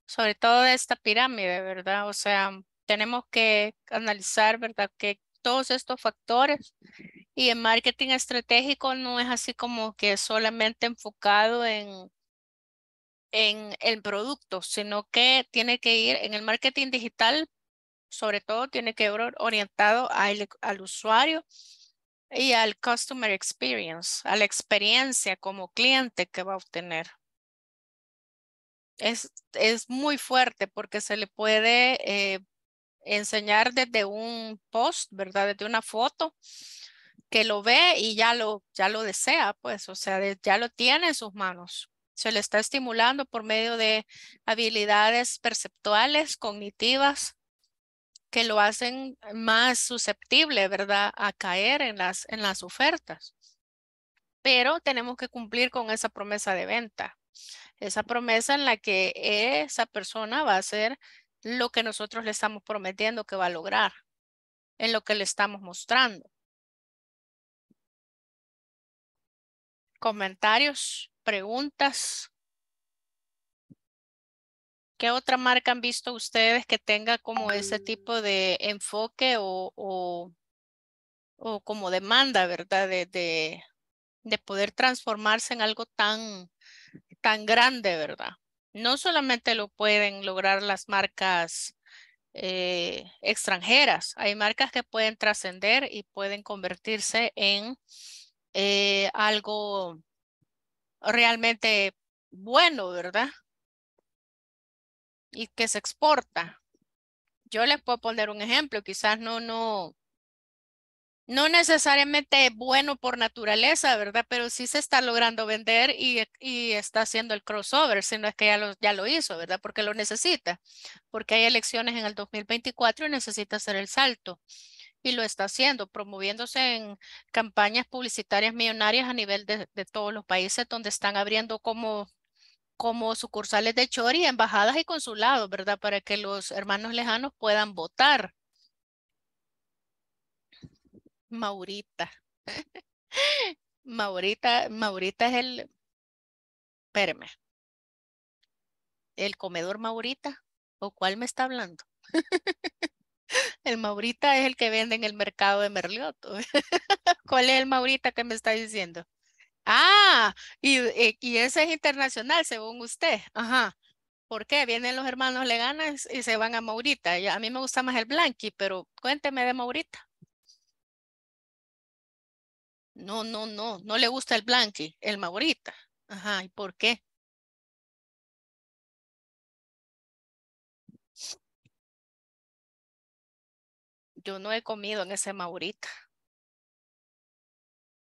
S1: sobre todo de esta pirámide, ¿verdad? O sea, tenemos que analizar, ¿verdad? Que todos estos factores y el marketing estratégico no es así como que solamente enfocado en, en el producto, sino que tiene que ir en el marketing digital, sobre todo tiene que ir orientado al, al usuario y al customer experience, a la experiencia como cliente que va a obtener. Es, es muy fuerte porque se le puede eh, enseñar desde un post, ¿verdad? Desde una foto que lo ve y ya lo, ya lo desea, pues, o sea, ya lo tiene en sus manos. Se le está estimulando por medio de habilidades perceptuales, cognitivas, que lo hacen más susceptible, ¿verdad?, a caer en las, en las ofertas. Pero tenemos que cumplir con esa promesa de venta, esa promesa en la que esa persona va a hacer lo que nosotros le estamos prometiendo que va a lograr, en lo que le estamos mostrando. Comentarios, preguntas. ¿Qué otra marca han visto ustedes que tenga como ese tipo de enfoque o, o, como demanda, verdad? De, de, de, poder transformarse en algo tan, tan grande, ¿verdad? No solamente lo pueden lograr las marcas eh, extranjeras, hay marcas que pueden trascender y pueden convertirse en eh, algo realmente bueno, ¿verdad? y que se exporta. Yo les puedo poner un ejemplo, quizás no, no, no necesariamente bueno por naturaleza, ¿verdad? Pero sí se está logrando vender y, y, está haciendo el crossover, si no es que ya lo, ya lo hizo, ¿verdad? Porque lo necesita, porque hay elecciones en el 2024 y necesita hacer el salto. Y lo está haciendo, promoviéndose en campañas publicitarias millonarias a nivel de, de todos los países donde están abriendo como como sucursales de Chori, embajadas y consulados, ¿verdad? Para que los hermanos lejanos puedan votar. Maurita. Maurita, Maurita es el, espérame, el comedor Maurita, ¿o cuál me está hablando? el Maurita es el que vende en el mercado de Merlioto. ¿Cuál es el Maurita que me está diciendo? Ah, y, eh, y, ese es internacional, según usted. Ajá. ¿Por qué? Vienen los hermanos Leganas y se van a Maurita. a mí me gusta más el Blanqui, pero cuénteme de Maurita. No, no, no, no le gusta el Blanqui, el Maurita. Ajá, ¿y por qué? Yo no he comido en ese Maurita.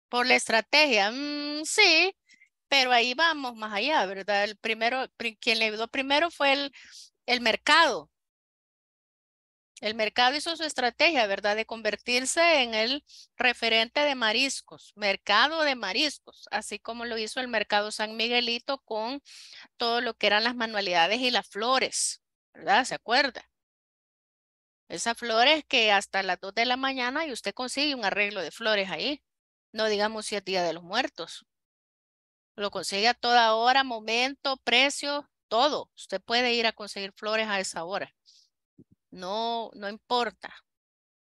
S1: Por la estrategia, mm, sí, pero ahí vamos más allá, ¿verdad? El primero, quien le ayudó primero fue el, el mercado. El mercado hizo su estrategia, ¿verdad? De convertirse en el referente de mariscos, mercado de mariscos, así como lo hizo el mercado San Miguelito con todo lo que eran las manualidades y las flores, ¿verdad? ¿Se acuerda? Esas flores que hasta las 2 de la mañana y usted consigue un arreglo de flores ahí. No digamos si es Día de los Muertos. Lo consigue a toda hora, momento, precio, todo. Usted puede ir a conseguir flores a esa hora. No, no importa.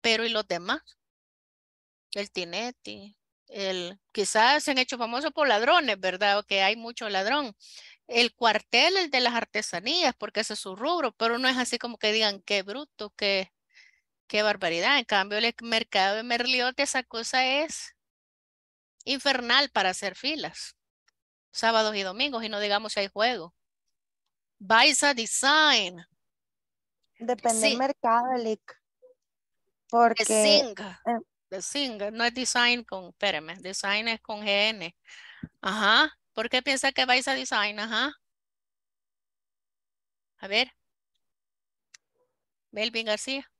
S1: Pero ¿y los demás? El tineti, el, quizás se han hecho famosos por ladrones, ¿verdad? O que hay mucho ladrón. El cuartel, el de las artesanías, porque ese es su rubro, pero no es así como que digan qué bruto, qué, qué barbaridad. En cambio, el mercado de Merliot, esa cosa es infernal para hacer filas. Sábados y domingos y no digamos si hay juego. Baisa Design.
S3: Depende del mercado, Lick. Porque...
S1: The Sing. No es design con, espérame, design es con GN. Ajá. ¿Por qué piensa que Baisa Design? Ajá. A ver. Melvin García.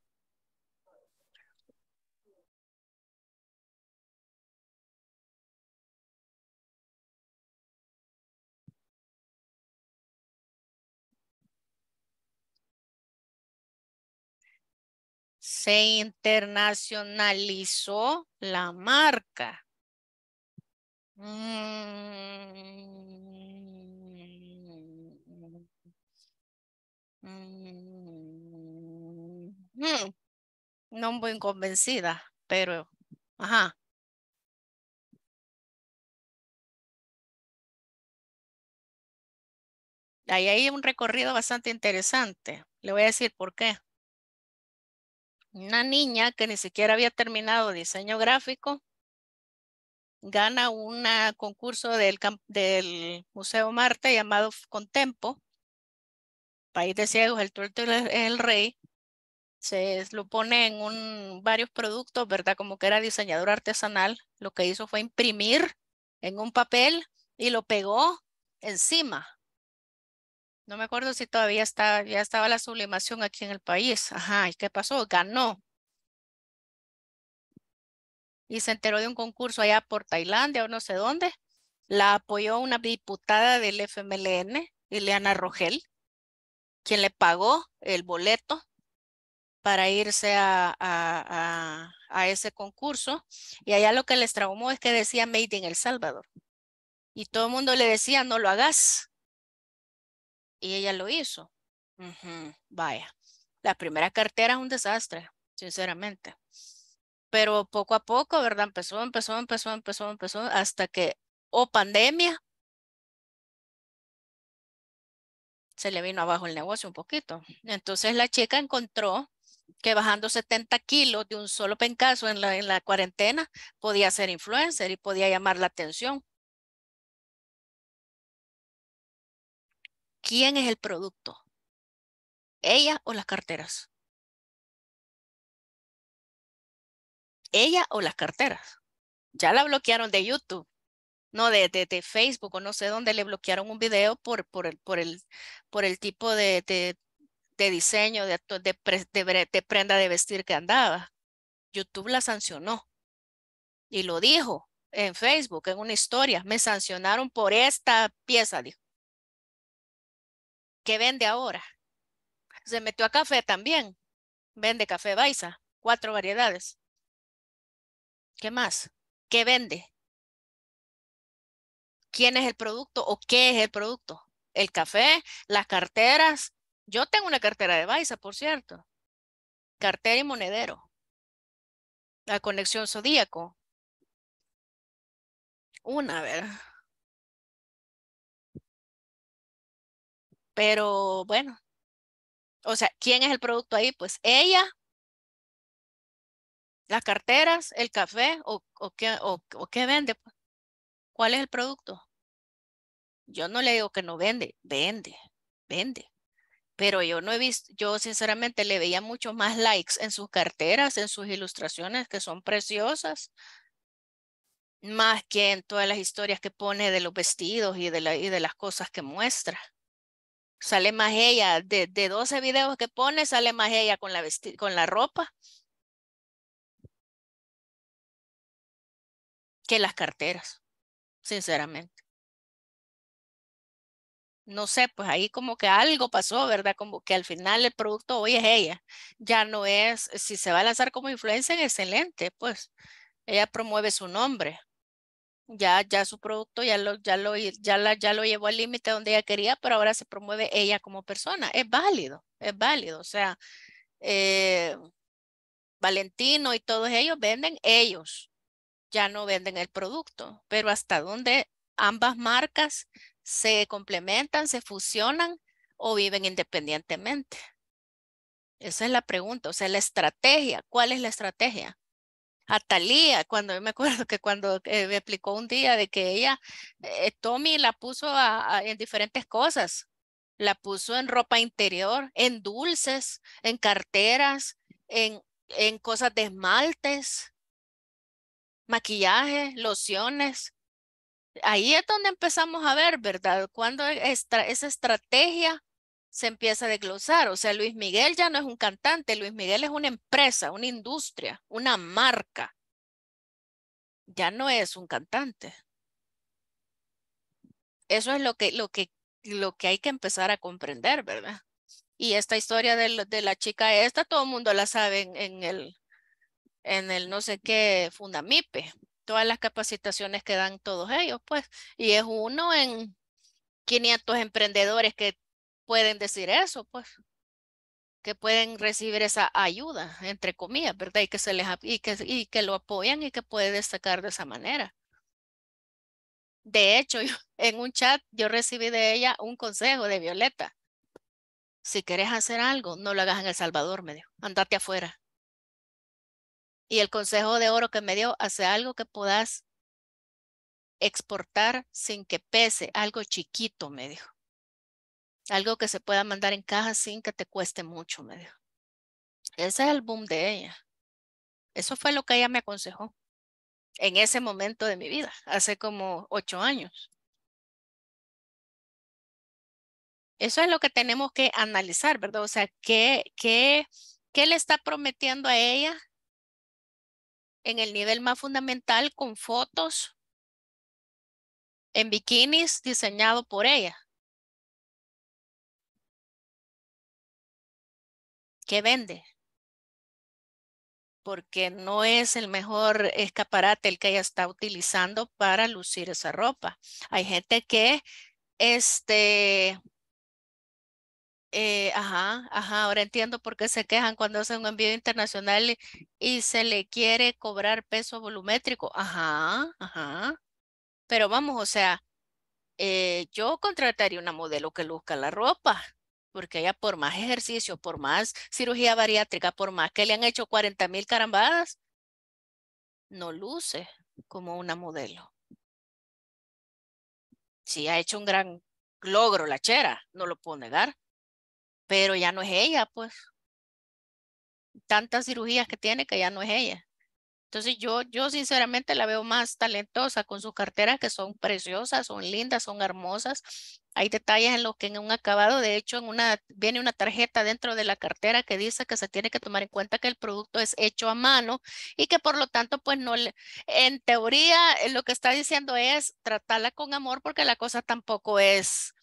S1: Se internacionalizó la marca. Mm. Mm, No muy convencida, pero, ajá. Ahí hay un recorrido bastante interesante. Le voy a decir por qué. Una niña que ni siquiera había terminado diseño gráfico gana un concurso del, Museo Marte llamado Contempo, País de Ciegos, el tuerto es el rey. Se lo pone en varios productos, ¿verdad? Como que era diseñador artesanal. Lo que hizo fue imprimir en un papel y lo pegó encima no me acuerdo si todavía está, ya estaba la sublimación aquí en el país. Ajá, ¿y qué pasó? Ganó. Y se enteró de un concurso allá por Tailandia o no sé dónde. La apoyó una diputada del FMLN, Ileana Rogel, quien le pagó el boleto para irse a, a, a, ese concurso. Y allá lo que les traumó es que decía Made in El Salvador. Y todo el mundo le decía, no lo hagas, y ella lo hizo. Vaya, la primera cartera es un desastre, sinceramente. Pero poco a poco, ¿verdad? Empezó, empezó, empezó, empezó, empezó, hasta que, o pandemia, se le vino abajo el negocio un poquito. Entonces la chica encontró que bajando 70 kilos de un solo pencazo en la, en la cuarentena podía ser influencer y podía llamar la atención. ¿Quién es el producto? ¿Ella o las carteras? ¿Ella o las carteras? Ya la bloquearon de YouTube, no de, de, Facebook o no sé dónde le bloquearon un video por, por, el, por, el, por el tipo de, de, de diseño, de, de, de prenda de vestir que andaba. YouTube la sancionó y lo dijo en Facebook, en una historia. Me sancionaron por esta pieza, dijo. ¿Qué vende ahora? Se metió a café también. Vende café Baiza, cuatro variedades. ¿Qué más? ¿Qué vende? ¿Quién es el producto o qué es el producto? El café, las carteras. Yo tengo una cartera de Baiza, por cierto. Cartera y monedero. La conexión zodíaco. Una, ¿verdad? Pero bueno, o sea, ¿quién es el producto ahí? Pues ella, las carteras, el café o, qué, o, qué vende. Pues. ¿Cuál es el producto? Yo no le digo que no vende, vende, vende. Pero yo no he visto, yo sinceramente le veía mucho más likes en sus carteras, en sus ilustraciones que son preciosas, más que en todas las historias que pone de los vestidos y de, la, y de las cosas que muestra. Sale más ella, de, de 12 videos que pone, sale más ella con la, con la ropa que las carteras, sinceramente. No sé, pues ahí como que algo pasó, ¿verdad? Como que al final el producto hoy es ella. Ya no es, si se va a lanzar como influencer, excelente, pues ella promueve su nombre ya, ya su producto ya lo, ya lo, ya la, ya lo llevó al límite donde ella quería, pero ahora se promueve ella como persona. Es válido, es válido. O sea, eh, Valentino y todos ellos venden ellos, ya no venden el producto, pero hasta donde ambas marcas se complementan, se fusionan o viven independientemente. Esa es la pregunta, o sea, la estrategia, ¿cuál es la estrategia? A Talía, cuando me acuerdo que cuando eh, me explicó un día de que ella, eh, Tommy la puso en diferentes cosas, la puso en ropa interior, en dulces, en carteras, en, en cosas de esmaltes, maquillaje, lociones. Ahí es donde empezamos a ver, ¿verdad? Cuando esa estrategia se empieza a desglosar. O sea, Luis Miguel ya no es un cantante, Luis Miguel es una empresa, una industria, una marca. Ya no es un cantante. Eso es lo que, lo que, lo que hay que empezar a comprender, ¿verdad? Y esta historia de, la chica esta, todo el mundo la sabe en, en, el, en el no sé qué Fundamipe. Todas las capacitaciones que dan todos ellos, pues. Y es uno en 500 emprendedores que pueden decir eso, pues. que pueden recibir esa ayuda, entre comillas, ¿verdad? Y que, se les, y que, y que lo apoyan y que puede destacar de esa manera. De hecho, en un chat yo recibí de ella un consejo de Violeta. Si quieres hacer algo, no lo hagas en El Salvador, me dijo. Andate afuera. Y el consejo de oro que me dio, hace algo que puedas exportar sin que pese, algo chiquito, me dijo. Algo que se pueda mandar en caja sin que te cueste mucho, me dijo. Ese es el boom de ella. Eso fue lo que ella me aconsejó en ese momento de mi vida, hace como ocho años. Eso es lo que tenemos que analizar, ¿verdad? O sea, ¿qué, qué, qué le está prometiendo a ella en el nivel más fundamental con fotos en bikinis diseñado por ella? ¿Qué vende? Porque no es el mejor escaparate el que ella está utilizando para lucir esa ropa. Hay gente que, este, eh, ajá, ajá, ahora entiendo por qué se quejan cuando hacen un envío internacional y, se le quiere cobrar peso volumétrico. Ajá, ajá. Pero vamos, o sea, eh, yo contrataría una modelo que luzca la ropa porque ella por más ejercicio, por más cirugía bariátrica, por más que le han hecho 40 mil carambadas, no luce como una modelo. Sí ha hecho un gran logro la chera, no lo puedo negar, pero ya no es ella, pues. Tantas cirugías que tiene que ya no es ella. Entonces yo, yo sinceramente la veo más talentosa con sus carteras que son preciosas, son lindas, son hermosas. Hay detalles en lo que en un acabado, de hecho, en una, viene una tarjeta dentro de la cartera que dice que se tiene que tomar en cuenta que el producto es hecho a mano y que por lo tanto, pues no le, en teoría, eh, lo que está diciendo es tratarla con amor porque la cosa tampoco es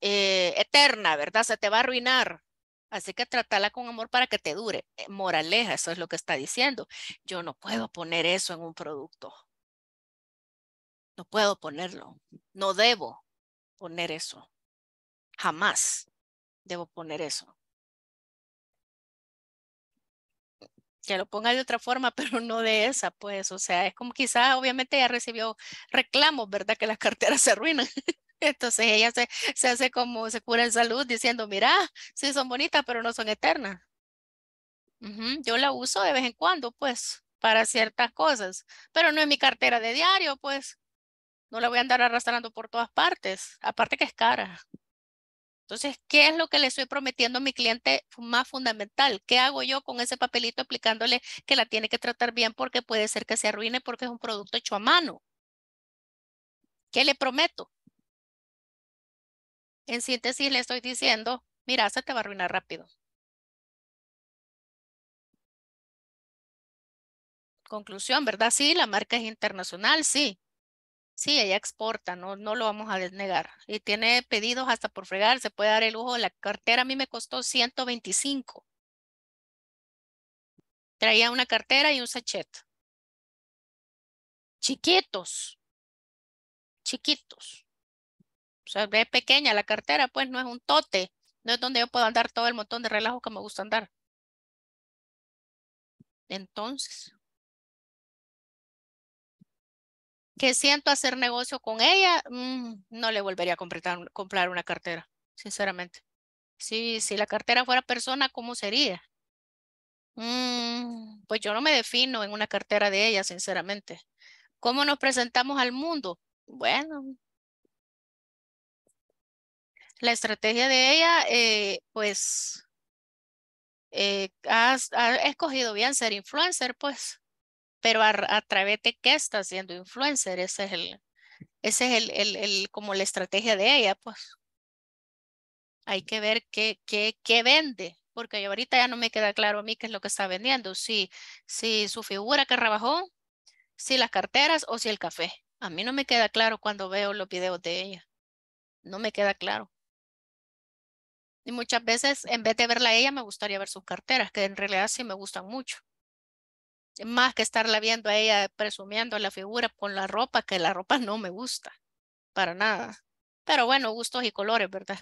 S1: eh, eterna, ¿verdad? Se te va a arruinar. Así que trátala con amor para que te dure. Eh, moraleja, eso es lo que está diciendo. Yo no puedo poner eso en un producto. No puedo ponerlo. No debo poner eso. Jamás debo poner eso. Que lo ponga de otra forma, pero no de esa, pues. O sea, es como quizás, obviamente, ya recibió reclamos, ¿verdad? Que las carteras se arruinan. Entonces ella se, se hace como se cura en salud diciendo, mira, sí son bonitas, pero no son eternas. Yo la uso de vez en cuando, pues, para ciertas cosas, pero no en mi cartera de diario, pues. No la voy a andar arrastrando por todas partes, aparte que es cara. Entonces, ¿qué es lo que le estoy prometiendo a mi cliente más fundamental? ¿Qué hago yo con ese papelito explicándole que la tiene que tratar bien porque puede ser que se arruine porque es un producto hecho a mano? ¿Qué le prometo? En síntesis, le estoy diciendo, mira, se te va a arruinar rápido. Conclusión, ¿verdad? Sí, la marca es internacional, sí. Sí, ella exporta, no, no lo vamos a desnegar. Y tiene pedidos hasta por fregar, se puede dar el lujo. La cartera a mí me costó 125. Traía una cartera y un sachet. Chiquitos. Chiquitos. Sea, es pequeña la cartera, pues no es un tote. No es donde yo puedo andar todo el montón de relajo que me gusta andar. Entonces, ¿qué siento hacer negocio con ella? Mm, no le volvería a comprar, comprar una cartera, sinceramente. Si, si la cartera fuera persona, ¿cómo sería? Mm, pues yo no me defino en una cartera de ella, sinceramente. ¿Cómo nos presentamos al mundo? Bueno, la estrategia de ella, eh, pues, eh, ha escogido bien ser influencer, pues, pero a, través de qué está siendo influencer, ese es el, ese es el, el, el, como la estrategia de ella, pues. Hay que ver qué, qué, qué vende, porque ahorita ya no me queda claro a mí qué es lo que está vendiendo, si, si su figura que rebajó, si las carteras o si el café. A mí no me queda claro cuando veo los videos de ella. No me queda claro. Y muchas veces, en vez de verla a ella, me gustaría ver sus carteras, que en realidad sí me gustan mucho. Más que estarla viendo a ella presumiendo la figura con la ropa, que la ropa no me gusta, para nada. Pero bueno, gustos y colores, ¿verdad?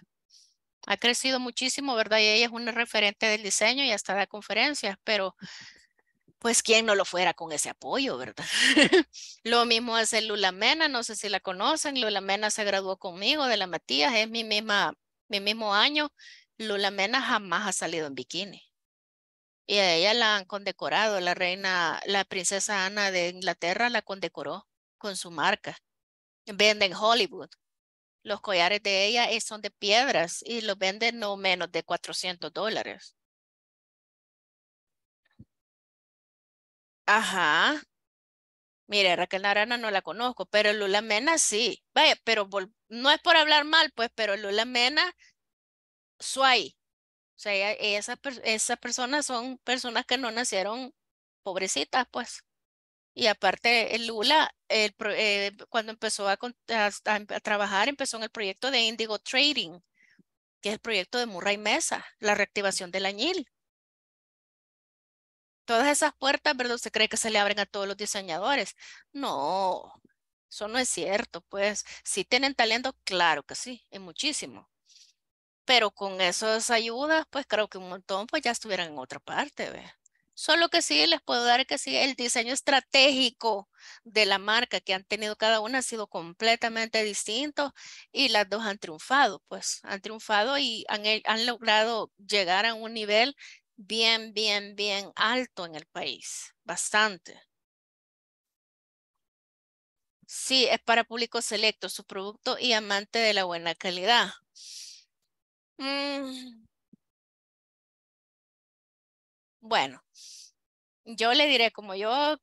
S1: Ha crecido muchísimo, ¿verdad? Y ella es una referente del diseño y hasta da conferencias, pero pues quién no lo fuera con ese apoyo, ¿verdad? lo mismo hace Lula Mena, no sé si la conocen, Lula Mena se graduó conmigo de la Matías, es mi misma, mi mismo año. Lula Mena jamás ha salido en bikini. Y a ella la han condecorado, la reina, la princesa Ana de Inglaterra la condecoró con su marca. Venden Hollywood. Los collares de ella son de piedras y los venden no menos de 400 dólares. Ajá. Mire, Raquel Narana no la conozco, pero Lula Mena sí. Vaya, pero no es por hablar mal, pues, pero Lula Mena, suay. O sea, esas, esas personas son personas que no nacieron pobrecitas, pues. Y aparte, el Lula, el, eh, cuando empezó a, a, trabajar, empezó en el proyecto de Indigo Trading, que es el proyecto de Murray Mesa, la reactivación del añil. Todas esas puertas, ¿verdad? Se cree que se le abren a todos los diseñadores. No, eso no es cierto. Pues si tienen talento, claro que sí, y muchísimo. Pero con esas ayudas, pues creo que un montón, pues ya estuvieran en otra parte, ¿ve? Solo que sí les puedo dar que sí, el diseño estratégico de la marca que han tenido cada una ha sido completamente distinto y las dos han triunfado, pues han triunfado y han, han logrado llegar a un nivel bien, bien, bien alto en el país, bastante. Sí, es para público selecto, su producto y amante de la buena calidad. Mm. Bueno, yo le diré, como yo,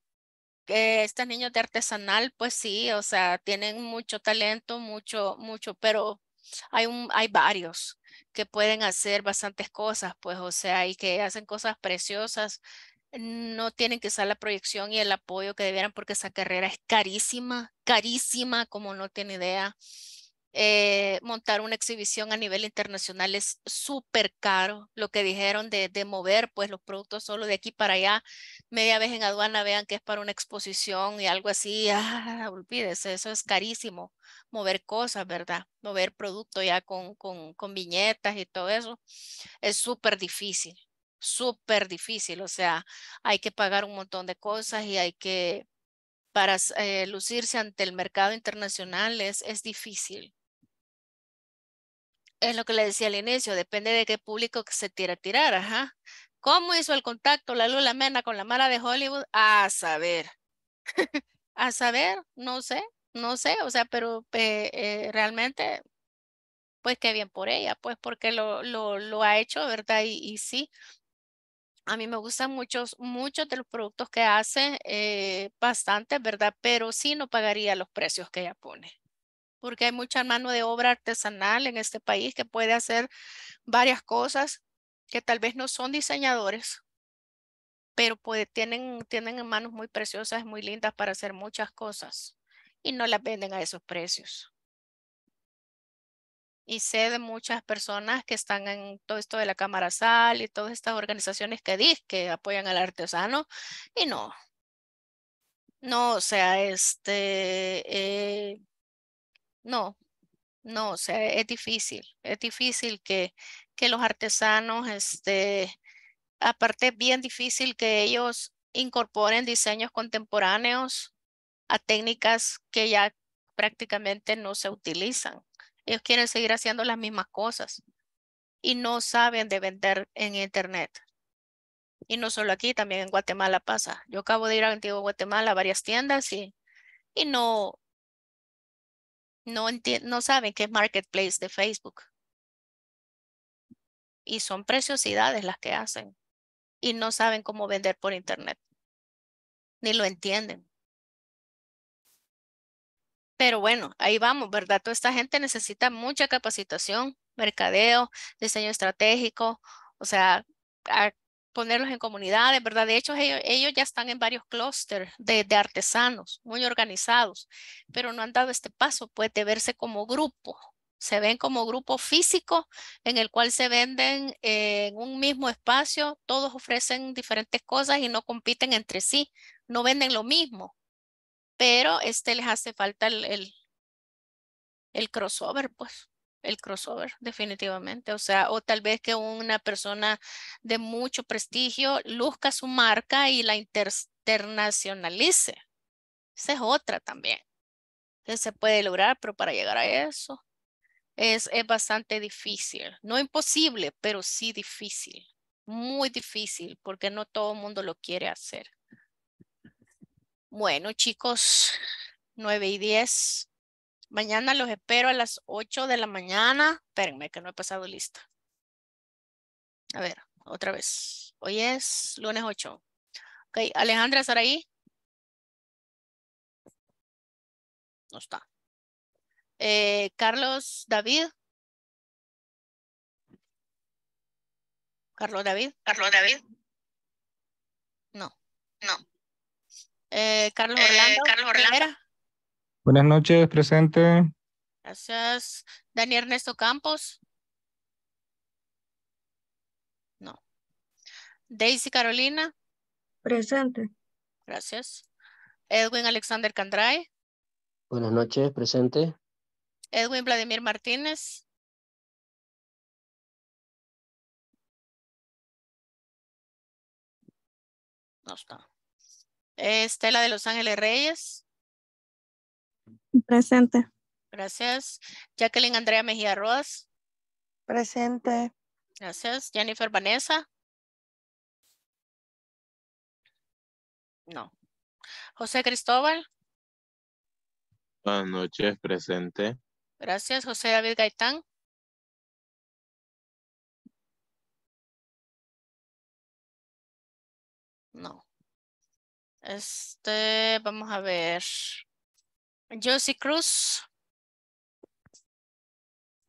S1: eh, estos niños de artesanal, pues sí, o sea, tienen mucho talento, mucho, mucho, pero hay, un, hay varios que pueden hacer bastantes cosas, pues, o sea, y que hacen cosas preciosas. No tienen que usar la proyección y el apoyo que debieran porque esa carrera es carísima, carísima, como no tiene idea. Eh, montar una exhibición a nivel internacional es súper caro. Lo que dijeron de, mover pues los productos solo de aquí para allá, media vez en aduana vean que es para una exposición y algo así, ah, olvídese, eso es carísimo. Mover cosas, ¿verdad? Mover producto ya con, con, con viñetas y todo eso es súper difícil, súper difícil. O sea, hay que pagar un montón de cosas y hay que para eh, lucirse ante el mercado internacional es, es difícil es lo que le decía al inicio, depende de qué público que se tira a tirar, ajá. ¿Cómo hizo el contacto la Lula Mena con la Mara de Hollywood? A saber. a saber, no sé, no sé, o sea, pero eh, realmente, pues qué bien por ella, pues porque lo, lo, ha hecho, ¿verdad? Y, sí, a mí me gustan muchos, muchos de los productos que hace, eh, bastante, ¿verdad? Pero sí no pagaría los precios que ella pone porque hay mucha mano de obra artesanal en este país que puede hacer varias cosas que tal vez no son diseñadores, pero tienen, tienen manos muy preciosas, muy lindas para hacer muchas cosas y no las venden a esos precios. Y sé de muchas personas que están en todo esto de la Cámara Sal y todas estas organizaciones que di que apoyan al artesano y no. No, o sea, este, eh, no, no, o sea, es difícil, es difícil que, que los artesanos, este, aparte es bien difícil que ellos incorporen diseños contemporáneos a técnicas que ya prácticamente no se utilizan. Ellos quieren seguir haciendo las mismas cosas y no saben de vender en internet. Y no solo aquí, también en Guatemala pasa. Yo acabo de ir a Antiguo Guatemala a varias tiendas y, y no, no, no saben qué es Marketplace de Facebook. Y son preciosidades las que hacen. Y no saben cómo vender por Internet. Ni lo entienden. Pero bueno, ahí vamos, ¿verdad? Toda esta gente necesita mucha capacitación, mercadeo, diseño estratégico, o sea, ponerlos en comunidades, ¿verdad? De hecho, ellos, ya están en varios clústeres de, artesanos, muy organizados, pero no han dado este paso, pues, de verse como grupo. Se ven como grupo físico en el cual se venden en un mismo espacio, todos ofrecen diferentes cosas y no compiten entre sí, no venden lo mismo, pero este les hace falta el, el, crossover, pues el crossover, definitivamente. O sea, o tal vez que una persona de mucho prestigio luzca su marca y la internacionalice. Esa es otra también. Entonces se puede lograr, pero para llegar a eso es, es bastante difícil. No imposible, pero sí difícil. Muy difícil, porque no todo el mundo lo quiere hacer. Bueno, chicos, 9 y 10. Mañana los espero a las 8 de la mañana. Espérenme que no he pasado lista. A ver, otra vez. Hoy es lunes 8. Ok, Alejandra, ¿estará ahí? No está. Eh, Carlos David. Carlos David.
S7: Carlos David.
S1: No.
S7: No.
S1: Eh, Carlos
S7: Eh,
S1: Orlando.
S7: Carlos Orlando.
S8: Buenas noches, presente.
S1: Gracias. Dani Ernesto Campos. No. Daisy Carolina.
S9: Presente.
S1: Gracias. Edwin Alexander Candray.
S10: Buenas noches, presente.
S1: Edwin Vladimir Martínez. No está. Estela de Los Ángeles Reyes.
S9: Presente.
S1: Gracias. Jacqueline Andrea Mejía Rodas.
S3: Presente.
S1: Gracias. Jennifer Vanessa. No. José Cristóbal.
S2: Buenas noches, presente.
S1: Gracias. José David Gaitán. No. Este, vamos a ver. Josie Cruz.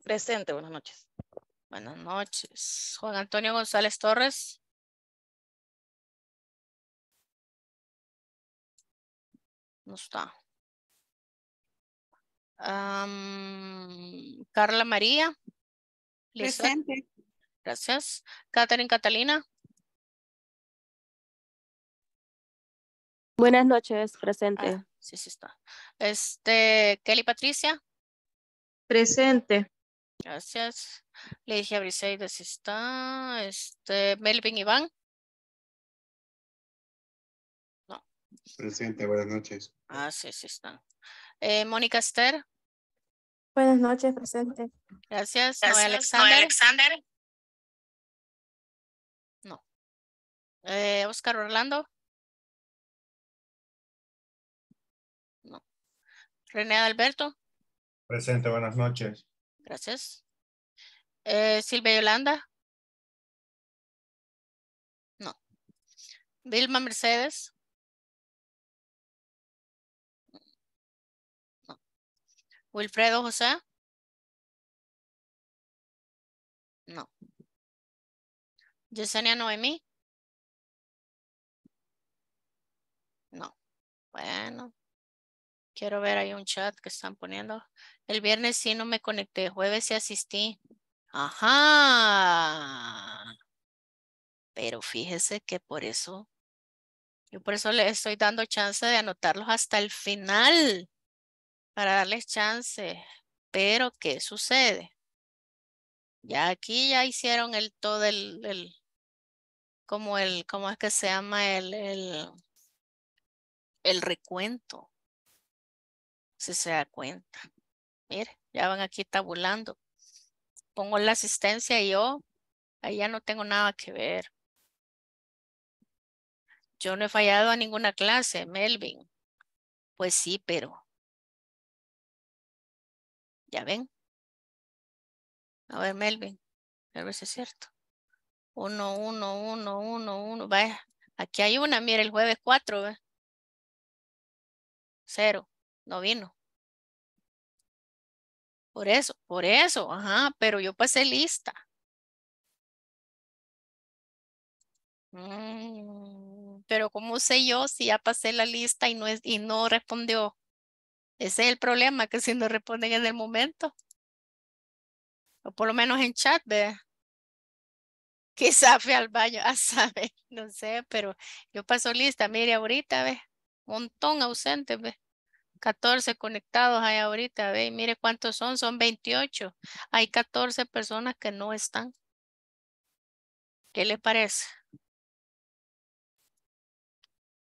S5: Presente, buenas noches.
S1: Buenas noches. Juan Antonio González Torres. No está. Carla María. Lisa.
S9: Presente.
S1: Gracias. Catherine Catalina.
S9: Buenas noches, presente.
S1: Ah, sí, sí está. Este, Kelly Patricia.
S9: Presente.
S1: Gracias. Ligia Briseida sí está. Este, Melvin Iván.
S11: Presente, buenas noches.
S1: Ah, sí, sí está. Eh, Mónica Esther.
S9: Buenas noches, presente.
S1: Gracias. Noé
S7: Gracias. Noé
S1: Alexander.
S7: Alexander.
S1: Eh, Oscar Orlando. René Alberto.
S11: Presente, buenas noches.
S1: Gracias. Eh, Silvia Yolanda. No. Vilma Mercedes. No. Wilfredo José. No. Yesenia Noemí. No. Bueno. Quiero ver ahí un chat que están poniendo. El viernes sí no me conecté, jueves sí asistí. Ajá. Pero fíjese que por eso, yo por eso le estoy dando chance de anotarlos hasta el final, para darles chance. Pero, ¿qué sucede? Ya aquí ya hicieron el todo el, el como el, ¿cómo es que se llama? El, el, el recuento. Si se da cuenta. Mire, ya van aquí tabulando. Pongo la asistencia y yo, ahí ya no tengo nada que ver. Yo no he fallado a ninguna clase, Melvin. Pues sí, pero. ¿Ya ven? A ver, Melvin. A ver si es cierto. Uno, uno, uno, uno, uno. Vaya, aquí hay una, mire, el jueves cuatro, ¿ve? Cero. No vino. Por eso, por eso, ajá, pero yo pasé lista. Mm, pero ¿cómo sé yo si ya pasé la lista y no, es, y no respondió? Ese es el problema, que si no responden en el momento. O por lo menos en chat, ve. Quizá fui al baño, a saber, no sé, pero yo paso lista, mire ahorita, ve. Montón ausente, ve. 14 conectados hay ahorita, ve, mire cuántos son, son 28. Hay 14 personas que no están. ¿Qué le parece?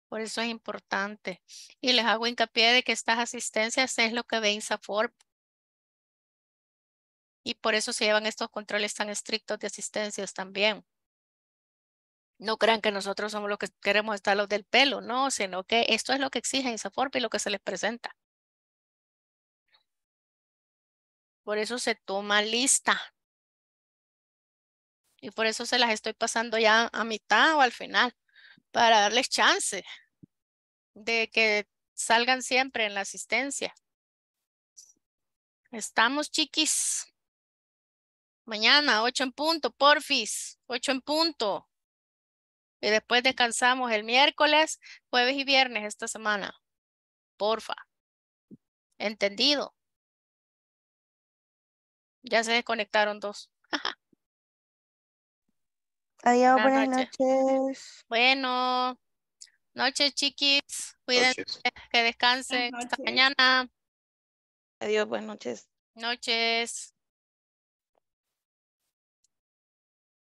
S1: Por eso es importante. Y les hago hincapié de que estas asistencias es lo que ve INSAFORP. Y por eso se llevan estos controles tan estrictos de asistencias también. No crean que nosotros somos los que queremos estar los del pelo, no, sino que esto es lo que exige INSAFORP y lo que se les presenta. Por eso se toma lista. Y por eso se las estoy pasando ya a mitad o al final, para darles chance de que salgan siempre en la asistencia. Estamos chiquis. Mañana, ocho en punto, porfis, ocho en punto. Y después descansamos el miércoles, jueves y viernes esta semana. Porfa. ¿Entendido? Ya se desconectaron dos.
S3: Adiós,
S1: Buenas
S3: buenas
S1: noches.
S3: noches.
S1: Bueno, noches chiquis. Cuídense,
S2: Noches.
S1: que descansen.
S3: Buenas
S1: Hasta
S3: noches.
S1: mañana.
S5: Adiós, buenas noches.
S1: Noches.